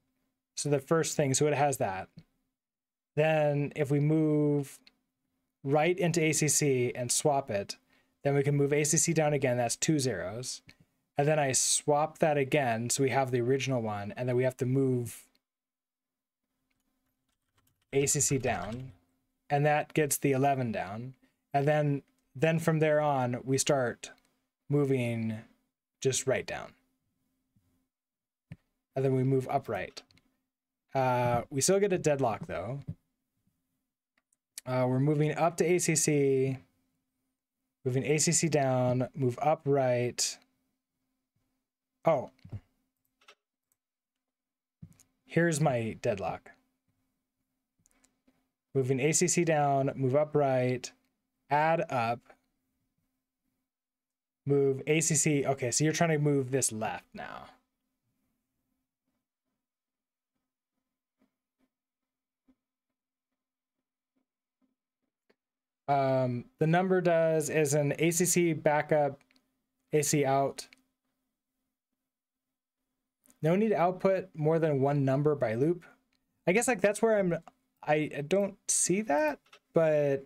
S1: So the first thing, so it has that. Then if we move right into ACC and swap it, then we can move ACC down again. That's two zeros. And then I swap that again. So we have the original one. And then we have to move ACC down. And that gets the 11 down. And then, then from there on, we start moving just right down. And then we move upright. Uh, we still get a deadlock though. Uh, we're moving up to ACC, moving ACC down, move upright. Oh, here's my deadlock. Moving ACC down, move upright, add up, Move ACC. Okay, so you're trying to move this left now. Um, the number does is an ACC backup, AC out. No need to output more than one number by loop. I guess like that's where I'm. I don't see that, but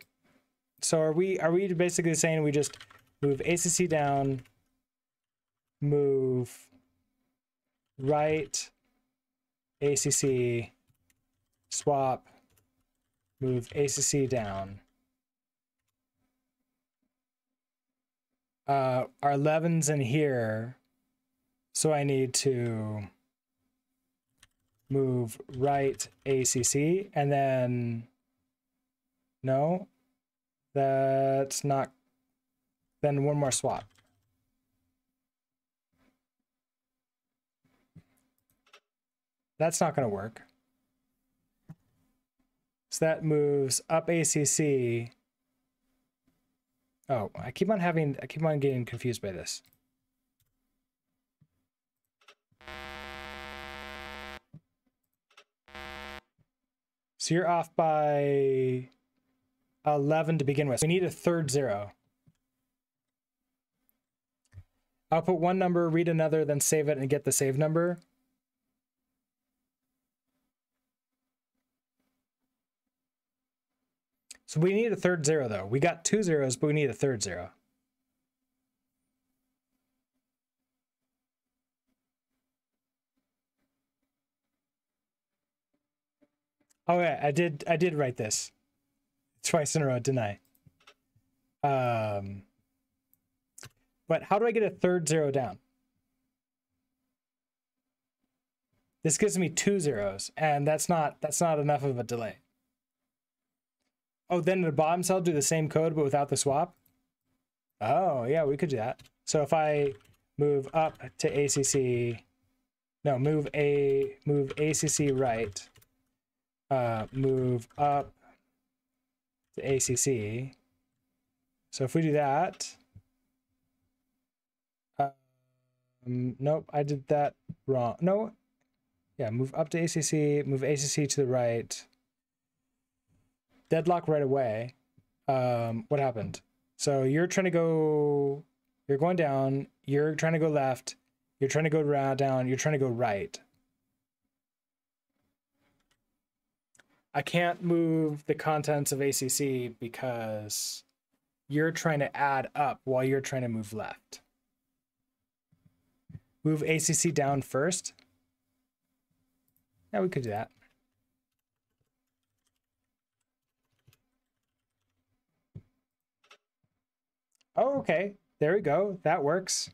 S1: so are we? Are we basically saying we just move ACC down, move right, ACC, swap, move ACC down. Uh, our 11's in here, so I need to move right ACC, and then, no, that's not then one more swap. That's not going to work. So that moves up ACC. Oh, I keep on having, I keep on getting confused by this. So you're off by 11 to begin with. We need a third zero. Output one number, read another, then save it and get the save number. So we need a third zero though. We got two zeros, but we need a third zero. Oh yeah, I did I did write this. Twice in a row, didn't I? Um but how do I get a third zero down? This gives me two zeros, and that's not that's not enough of a delay. Oh, then the bottom cell do the same code but without the swap? Oh, yeah, we could do that. So if I move up to ACC, no, move a move ACC right, uh, move up to ACC. So if we do that, um, nope, I did that wrong. No, yeah, move up to ACC, move ACC to the right. Deadlock right away. Um, what happened? So you're trying to go, you're going down, you're trying to go left, you're trying to go down, you're trying to go right. I can't move the contents of ACC because you're trying to add up while you're trying to move left. Move ACC down first. Yeah, we could do that. Oh, okay. There we go. That works.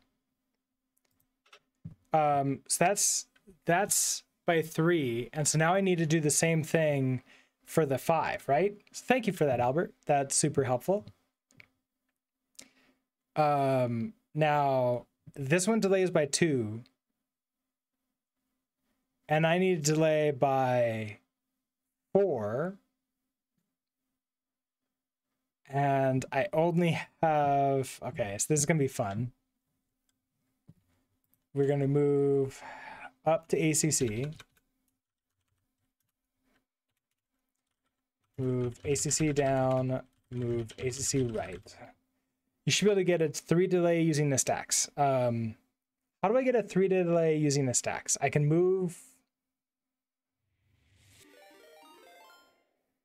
S1: Um, so that's that's by three. And so now I need to do the same thing for the five, right? So thank you for that, Albert. That's super helpful. Um, now this one delays by two. And I need to delay by four. And I only have, okay, so this is gonna be fun. We're gonna move up to ACC. Move ACC down, move ACC right. You should be able to get a three delay using the stacks. Um, how do I get a three delay using the stacks? I can move.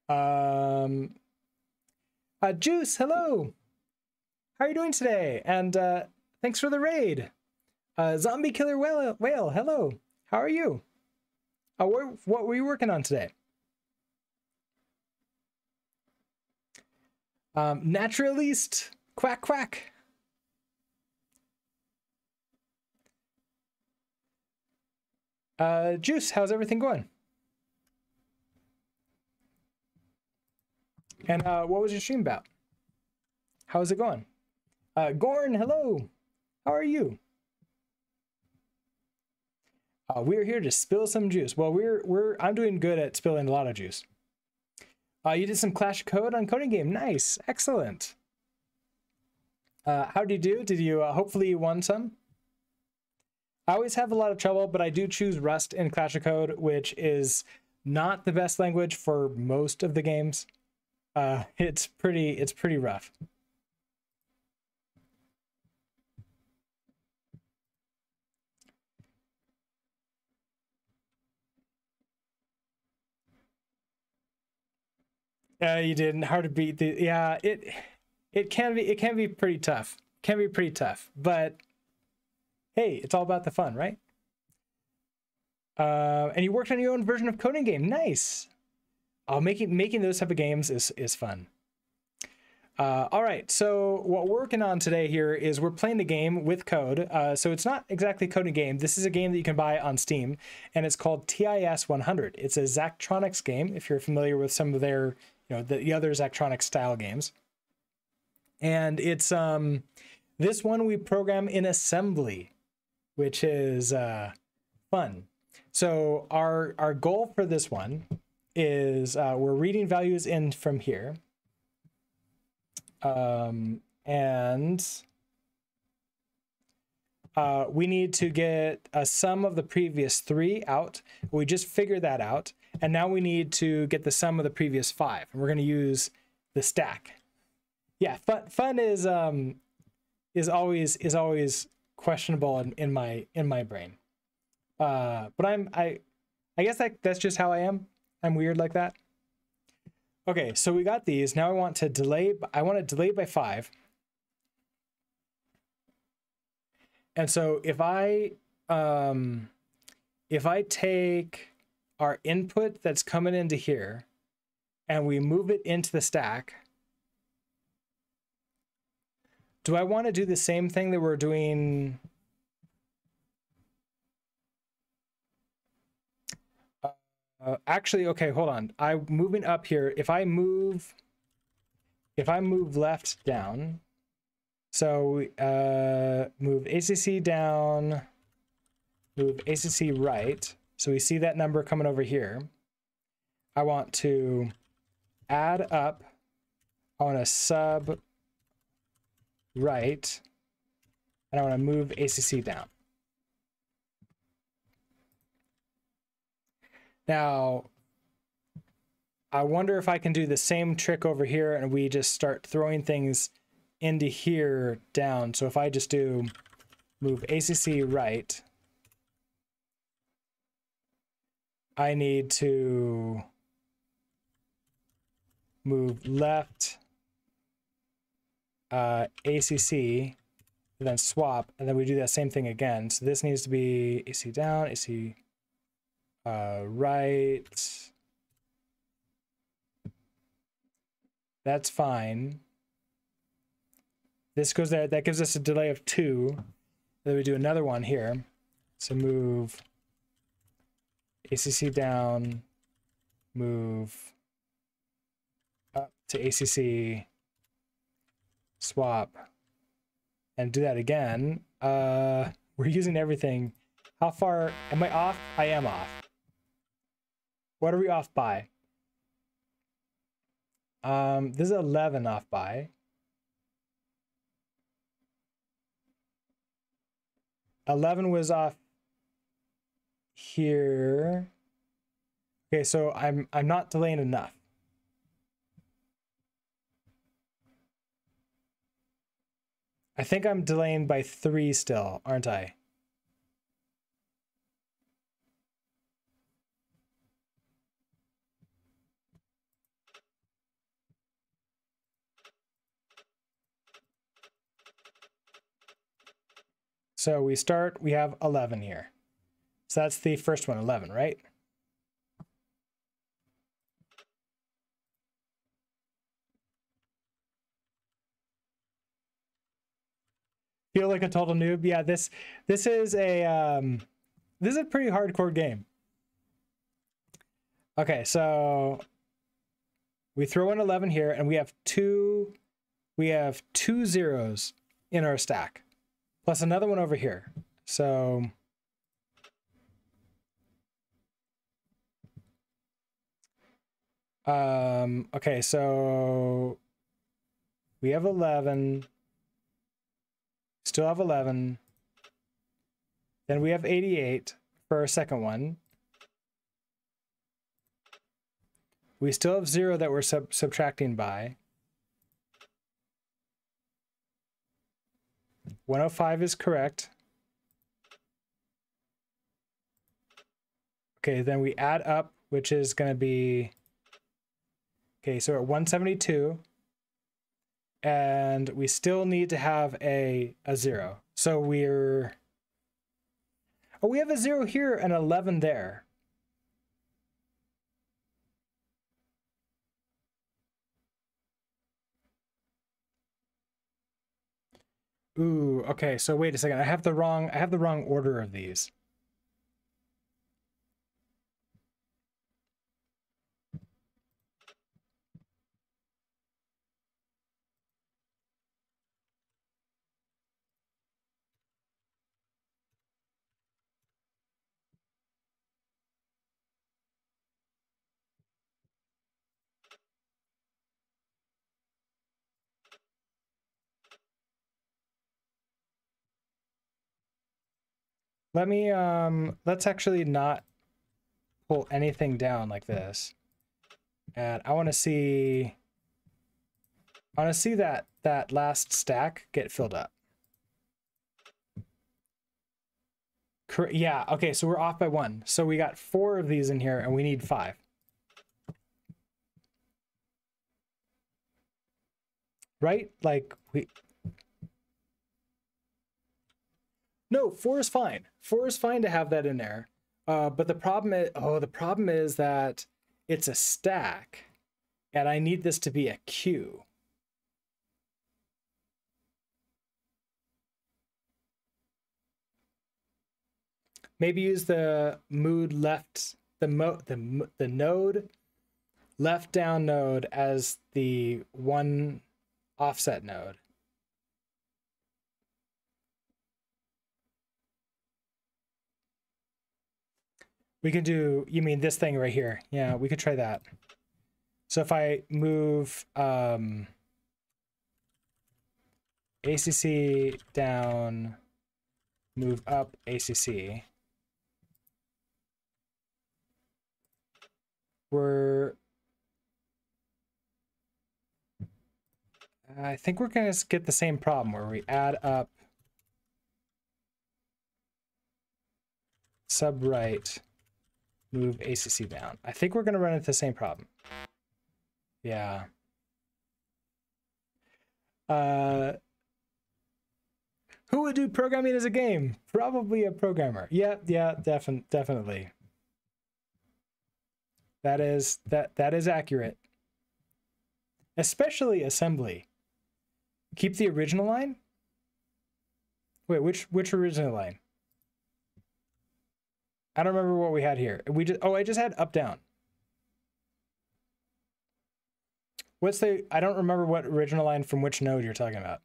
S1: Um, uh, Juice, hello. How are you doing today? And uh, thanks for the raid. Uh, Zombie Killer Whale, whale hello. How are you? Uh, what, what were you working on today? Um, naturalist, quack quack. Uh, Juice, how's everything going? And uh, what was your stream about? How's it going? Uh, Gorn, hello. How are you? Uh, we're here to spill some juice. Well, we're we're I'm doing good at spilling a lot of juice. Uh, you did some Clash Code on CodinGame. Nice, excellent. Uh, how did you do? Did you uh, hopefully you won some? I always have a lot of trouble, but I do choose Rust in Clash of Code, which is not the best language for most of the games. Uh, it's pretty it's pretty rough. Yeah, you did. not Hard to beat the yeah, it it can be it can be pretty tough. Can be pretty tough. But hey, it's all about the fun, right? Uh, and you worked on your own version of coding game. Nice. Oh, making making those type of games is is fun. Uh, all right, so what we're working on today here is we're playing the game with code. Uh, so it's not exactly coding game. This is a game that you can buy on Steam, and it's called TIS 100. It's a Zachtronics game. If you're familiar with some of their you know the, the other Zachtronics style games. And it's um this one we program in assembly, which is uh, fun. So our our goal for this one is uh, we're reading values in from here. Um, and uh, we need to get a sum of the previous three out. We just figured that out. And now we need to get the sum of the previous five. And we're going to use the stack. Yeah, fun, fun is um, is always is always questionable in, in my in my brain. Uh, but I'm I I guess that that's just how I am. I'm weird like that. Okay, so we got these. Now I want to delay. I want to delay by five. And so if I um, if I take our input that's coming into here and we move it into the stack, do I want to do the same thing that we're doing? Uh, actually, okay, hold on. I'm moving up here. If I move, if I move left down, so uh, move ACC down, move ACC right. So we see that number coming over here. I want to add up. I want to sub right. And I want to move ACC down. Now, I wonder if I can do the same trick over here and we just start throwing things into here down. So if I just do move ACC right, I need to move left uh, ACC, then swap, and then we do that same thing again. So this needs to be AC down, AC uh, right. That's fine. This goes there. That gives us a delay of two. Then we do another one here. So move ACC down, move up to ACC, swap, and do that again. Uh, we're using everything. How far am I off? I am off. What are we off by? Um, this is 11 off by. 11 was off here. Okay, so I'm I'm not delaying enough. I think I'm delaying by three still, aren't I? So we start, we have 11 here. So that's the first one, 11, right? Feel like a total noob? Yeah, this this is a um, this is a pretty hardcore game. Okay, so we throw in 11 here and we have two we have two zeros in our stack plus another one over here. So Um, okay, so we have 11. Still have 11. Then we have 88 for our second one. We still have zero that we're sub subtracting by. 105 is correct. Okay, then we add up, which is going to be Okay, so at 172, and we still need to have a, a zero. So we're, oh, we have a zero here and 11 there. Ooh, okay, so wait a second. I have the wrong I have the wrong order of these. Let me, um, let's actually not pull anything down like this. And I want to see, I want to see that, that last stack get filled up. Yeah, okay, so we're off by one. So we got four of these in here and we need five. Right? Like we No, four is fine. Four is fine to have that in there. Uh, but the problem is, oh, the problem is that it's a stack, and I need this to be a queue. Maybe use the mood left the mo the the node left down node as the one offset node. We can do, you mean this thing right here. Yeah, we could try that. So if I move um, ACC down, move up ACC, we're, I think we're going to get the same problem where we add up sub right move ACC down. I think we're going to run into the same problem. Yeah. Uh, who would do programming as a game? Probably a programmer. Yeah, yeah, definitely, definitely. That is that that is accurate. Especially assembly. Keep the original line. Wait, which which original line? I don't remember what we had here. We just oh, I just had up down. What's the I don't remember what original line from which node you're talking about.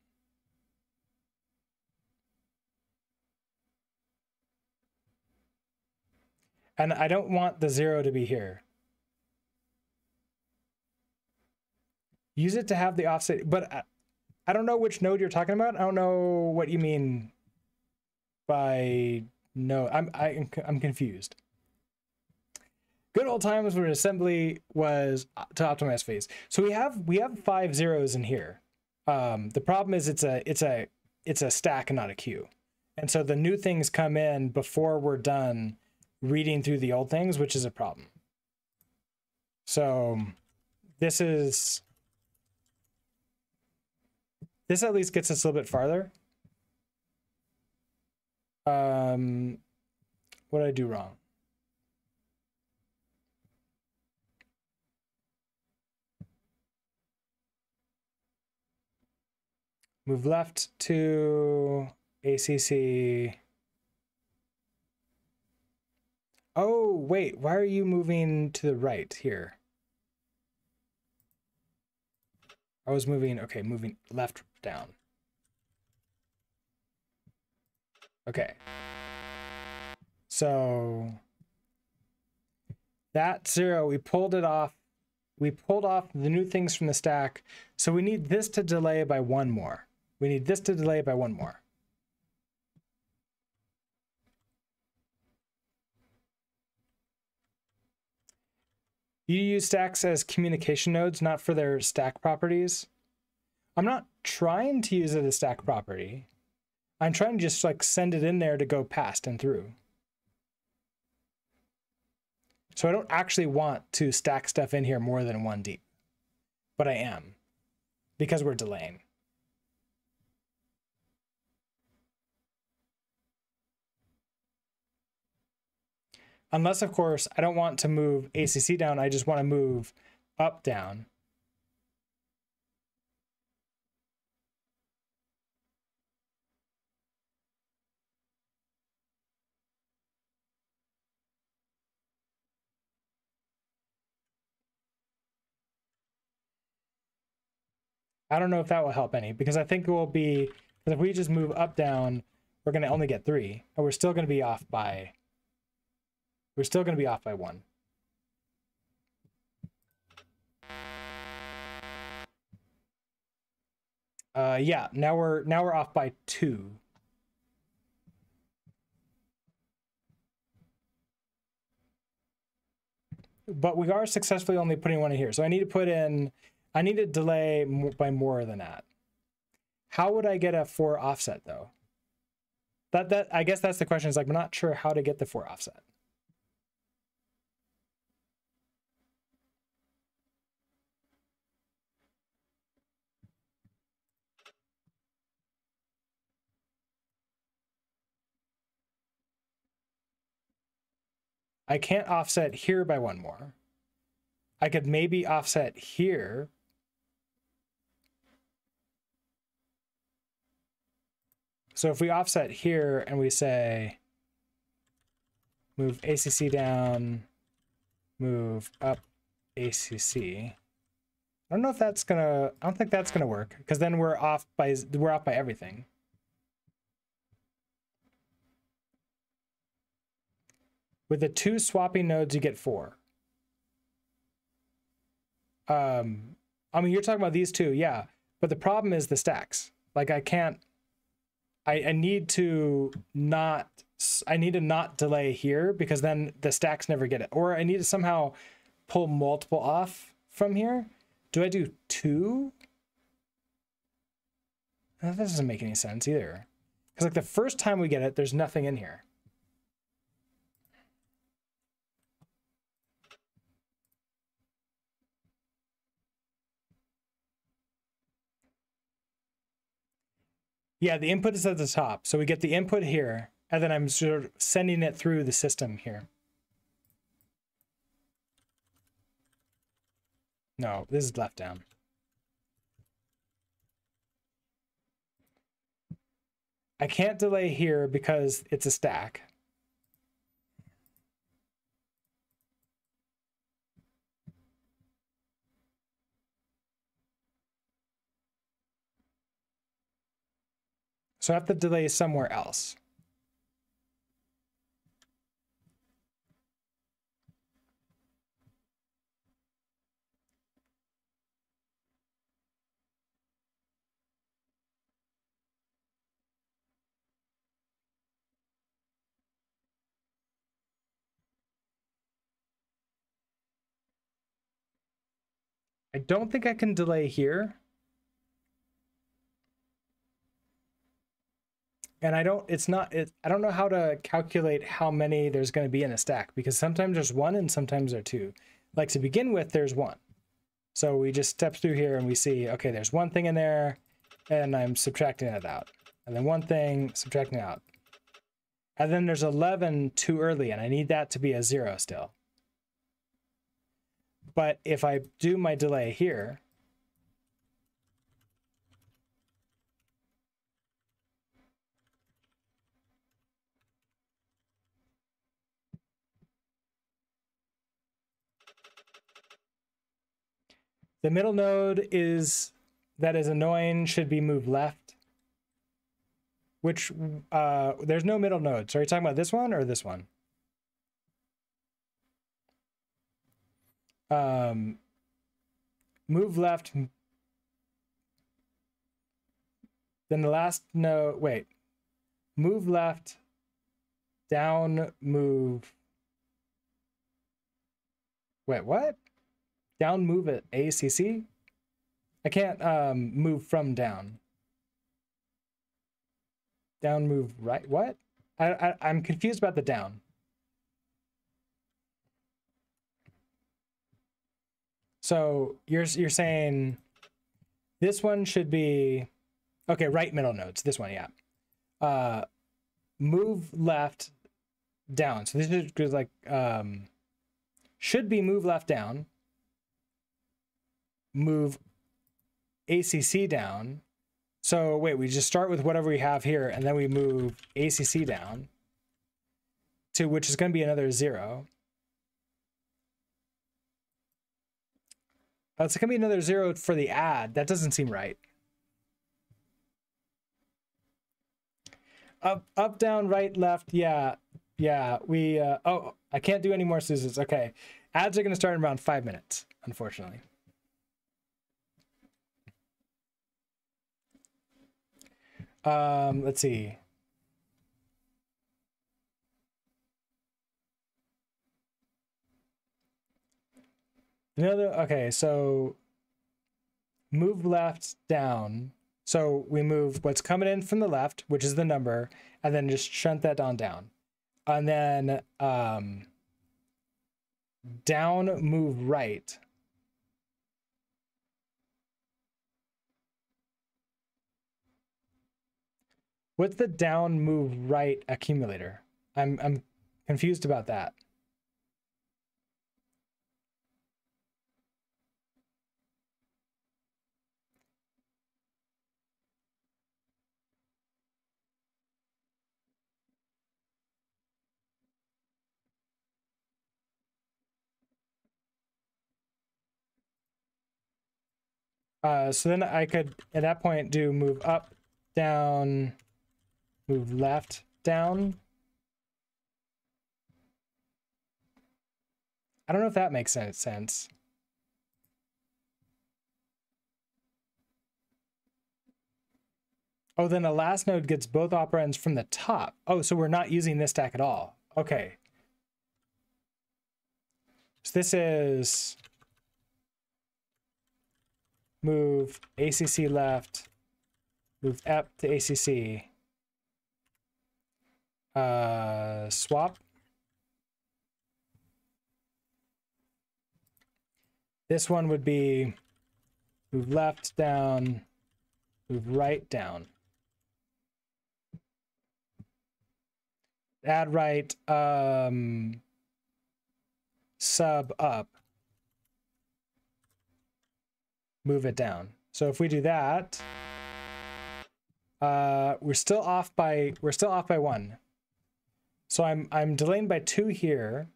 S1: And I don't want the zero to be here. Use it to have the offset, but I, I don't know which node you're talking about. I don't know what you mean by no, I'm I, I'm confused. Good old times when assembly was to optimize phase. So we have we have five zeros in here. Um, the problem is it's a it's a it's a stack and not a queue. And so the new things come in before we're done reading through the old things, which is a problem. So this is this at least gets us a little bit farther. Um, what did I do wrong? Move left to ACC. Oh, wait, why are you moving to the right here? I was moving, okay, moving left down. Okay. So that zero, we pulled it off. We pulled off the new things from the stack. So we need this to delay by one more. We need this to delay by one more. You use stacks as communication nodes, not for their stack properties. I'm not trying to use it as stack property. I'm trying to just like send it in there to go past and through. So I don't actually want to stack stuff in here more than one deep, but I am because we're delaying. Unless, of course, I don't want to move ACC down, I just want to move up down. I don't know if that will help any because I think it will be if we just move up down, we're going to only get three, and we're still going to be off by. We're still going to be off by one. Uh, yeah, now we're now we're off by two. But we are successfully only putting one in here. So I need to put in I need a delay by more than that. How would I get a 4 offset though? that that I guess that's the question. Is like I'm not sure how to get the four offset. I can't offset here by one more. I could maybe offset here. So if we offset here and we say move ACC down, move up ACC. I don't know if that's gonna. I don't think that's gonna work because then we're off by we're off by everything. With the two swapping nodes, you get four. Um, I mean, you're talking about these two, yeah. But the problem is the stacks. Like I can't. I I need to not. I need to not delay here because then the stacks never get it. Or I need to somehow pull multiple off from here. Do I do two? That doesn't make any sense either. Because like the first time we get it, there's nothing in here. Yeah, the input is at the top. So we get the input here, and then I'm sort of sending it through the system here. No, this is left down. I can't delay here because it's a stack. So I have to delay somewhere else. I don't think I can delay here. And I don't it's not it I don't know how to calculate how many there's going to be in a stack because sometimes there's one and sometimes there are two. Like to begin with there's one. So we just step through here and we see okay there's one thing in there and I'm subtracting it out. And then one thing subtracting out. And then there's 11 too early and I need that to be a 0 still. But if I do my delay here, The middle node is that is annoying should be moved left. Which uh there's no middle node. So are you talking about this one or this one? Um move left. Then the last node wait. Move left, down, move. Wait, what? Down move at ACC? I can't um, move from down. Down move right. What? I, I I'm confused about the down. So you're you're saying this one should be okay. Right middle nodes. This one, yeah. Uh, move left down. So this is like um, should be move left down move ACC down. So wait, we just start with whatever we have here, and then we move ACC down to which is going to be another zero. It's going to be another zero for the add. That doesn't seem right. Up, up, down, right, left. Yeah, yeah. We. Uh, oh, I can't do any more Susans. Okay, ads are going to start in around five minutes, unfortunately. Um, let's see. Another okay, so move left down. So we move what's coming in from the left, which is the number, and then just shunt that on down. And then um, down, move right. What's the down, move right accumulator? I'm, I'm confused about that. Uh, so then I could, at that point, do move up, down, move left, down. I don't know if that makes sense. Oh, then the last node gets both operands from the top. Oh, so we're not using this stack at all. Okay. So this is move ACC left, move EP to ACC, uh, swap. This one would be move left down, move right down. Add right, um, sub up move it down. So if we do that, uh, we're still off by we're still off by one. So I'm I'm delaying by two here.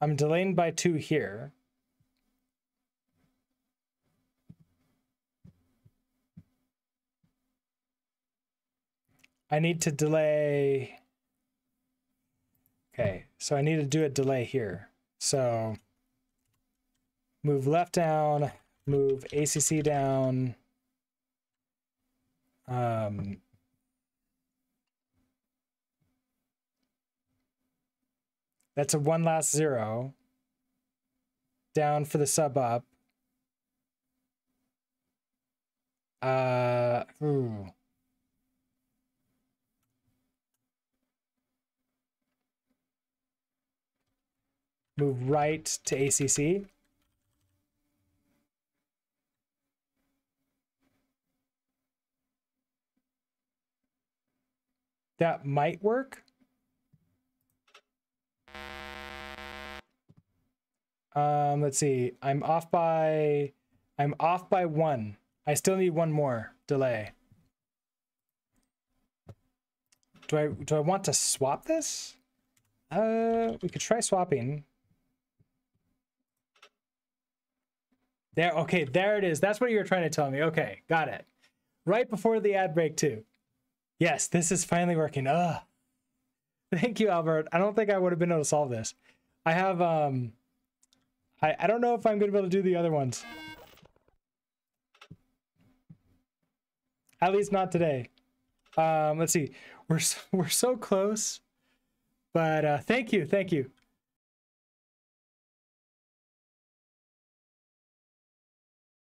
S1: I'm delaying by two here. I need to delay. Okay, so I need to do a delay here. So move left down, move ACC down. Um, that's a one last zero. Down for the sub up. Uh, ooh. Move right to ACC. that might work. Um, let's see. I'm off by I'm off by one. I still need one more delay. Do I do I want to swap this? Uh, we could try swapping. There, okay, there it is. That's what you were trying to tell me. Okay, got it. Right before the ad break too. Yes, this is finally working. Ugh. Thank you, Albert. I don't think I would have been able to solve this. I have, um, I, I don't know if I'm going to be able to do the other ones. At least not today. Um, let's see. We're, we're so close. But uh, thank you. Thank you.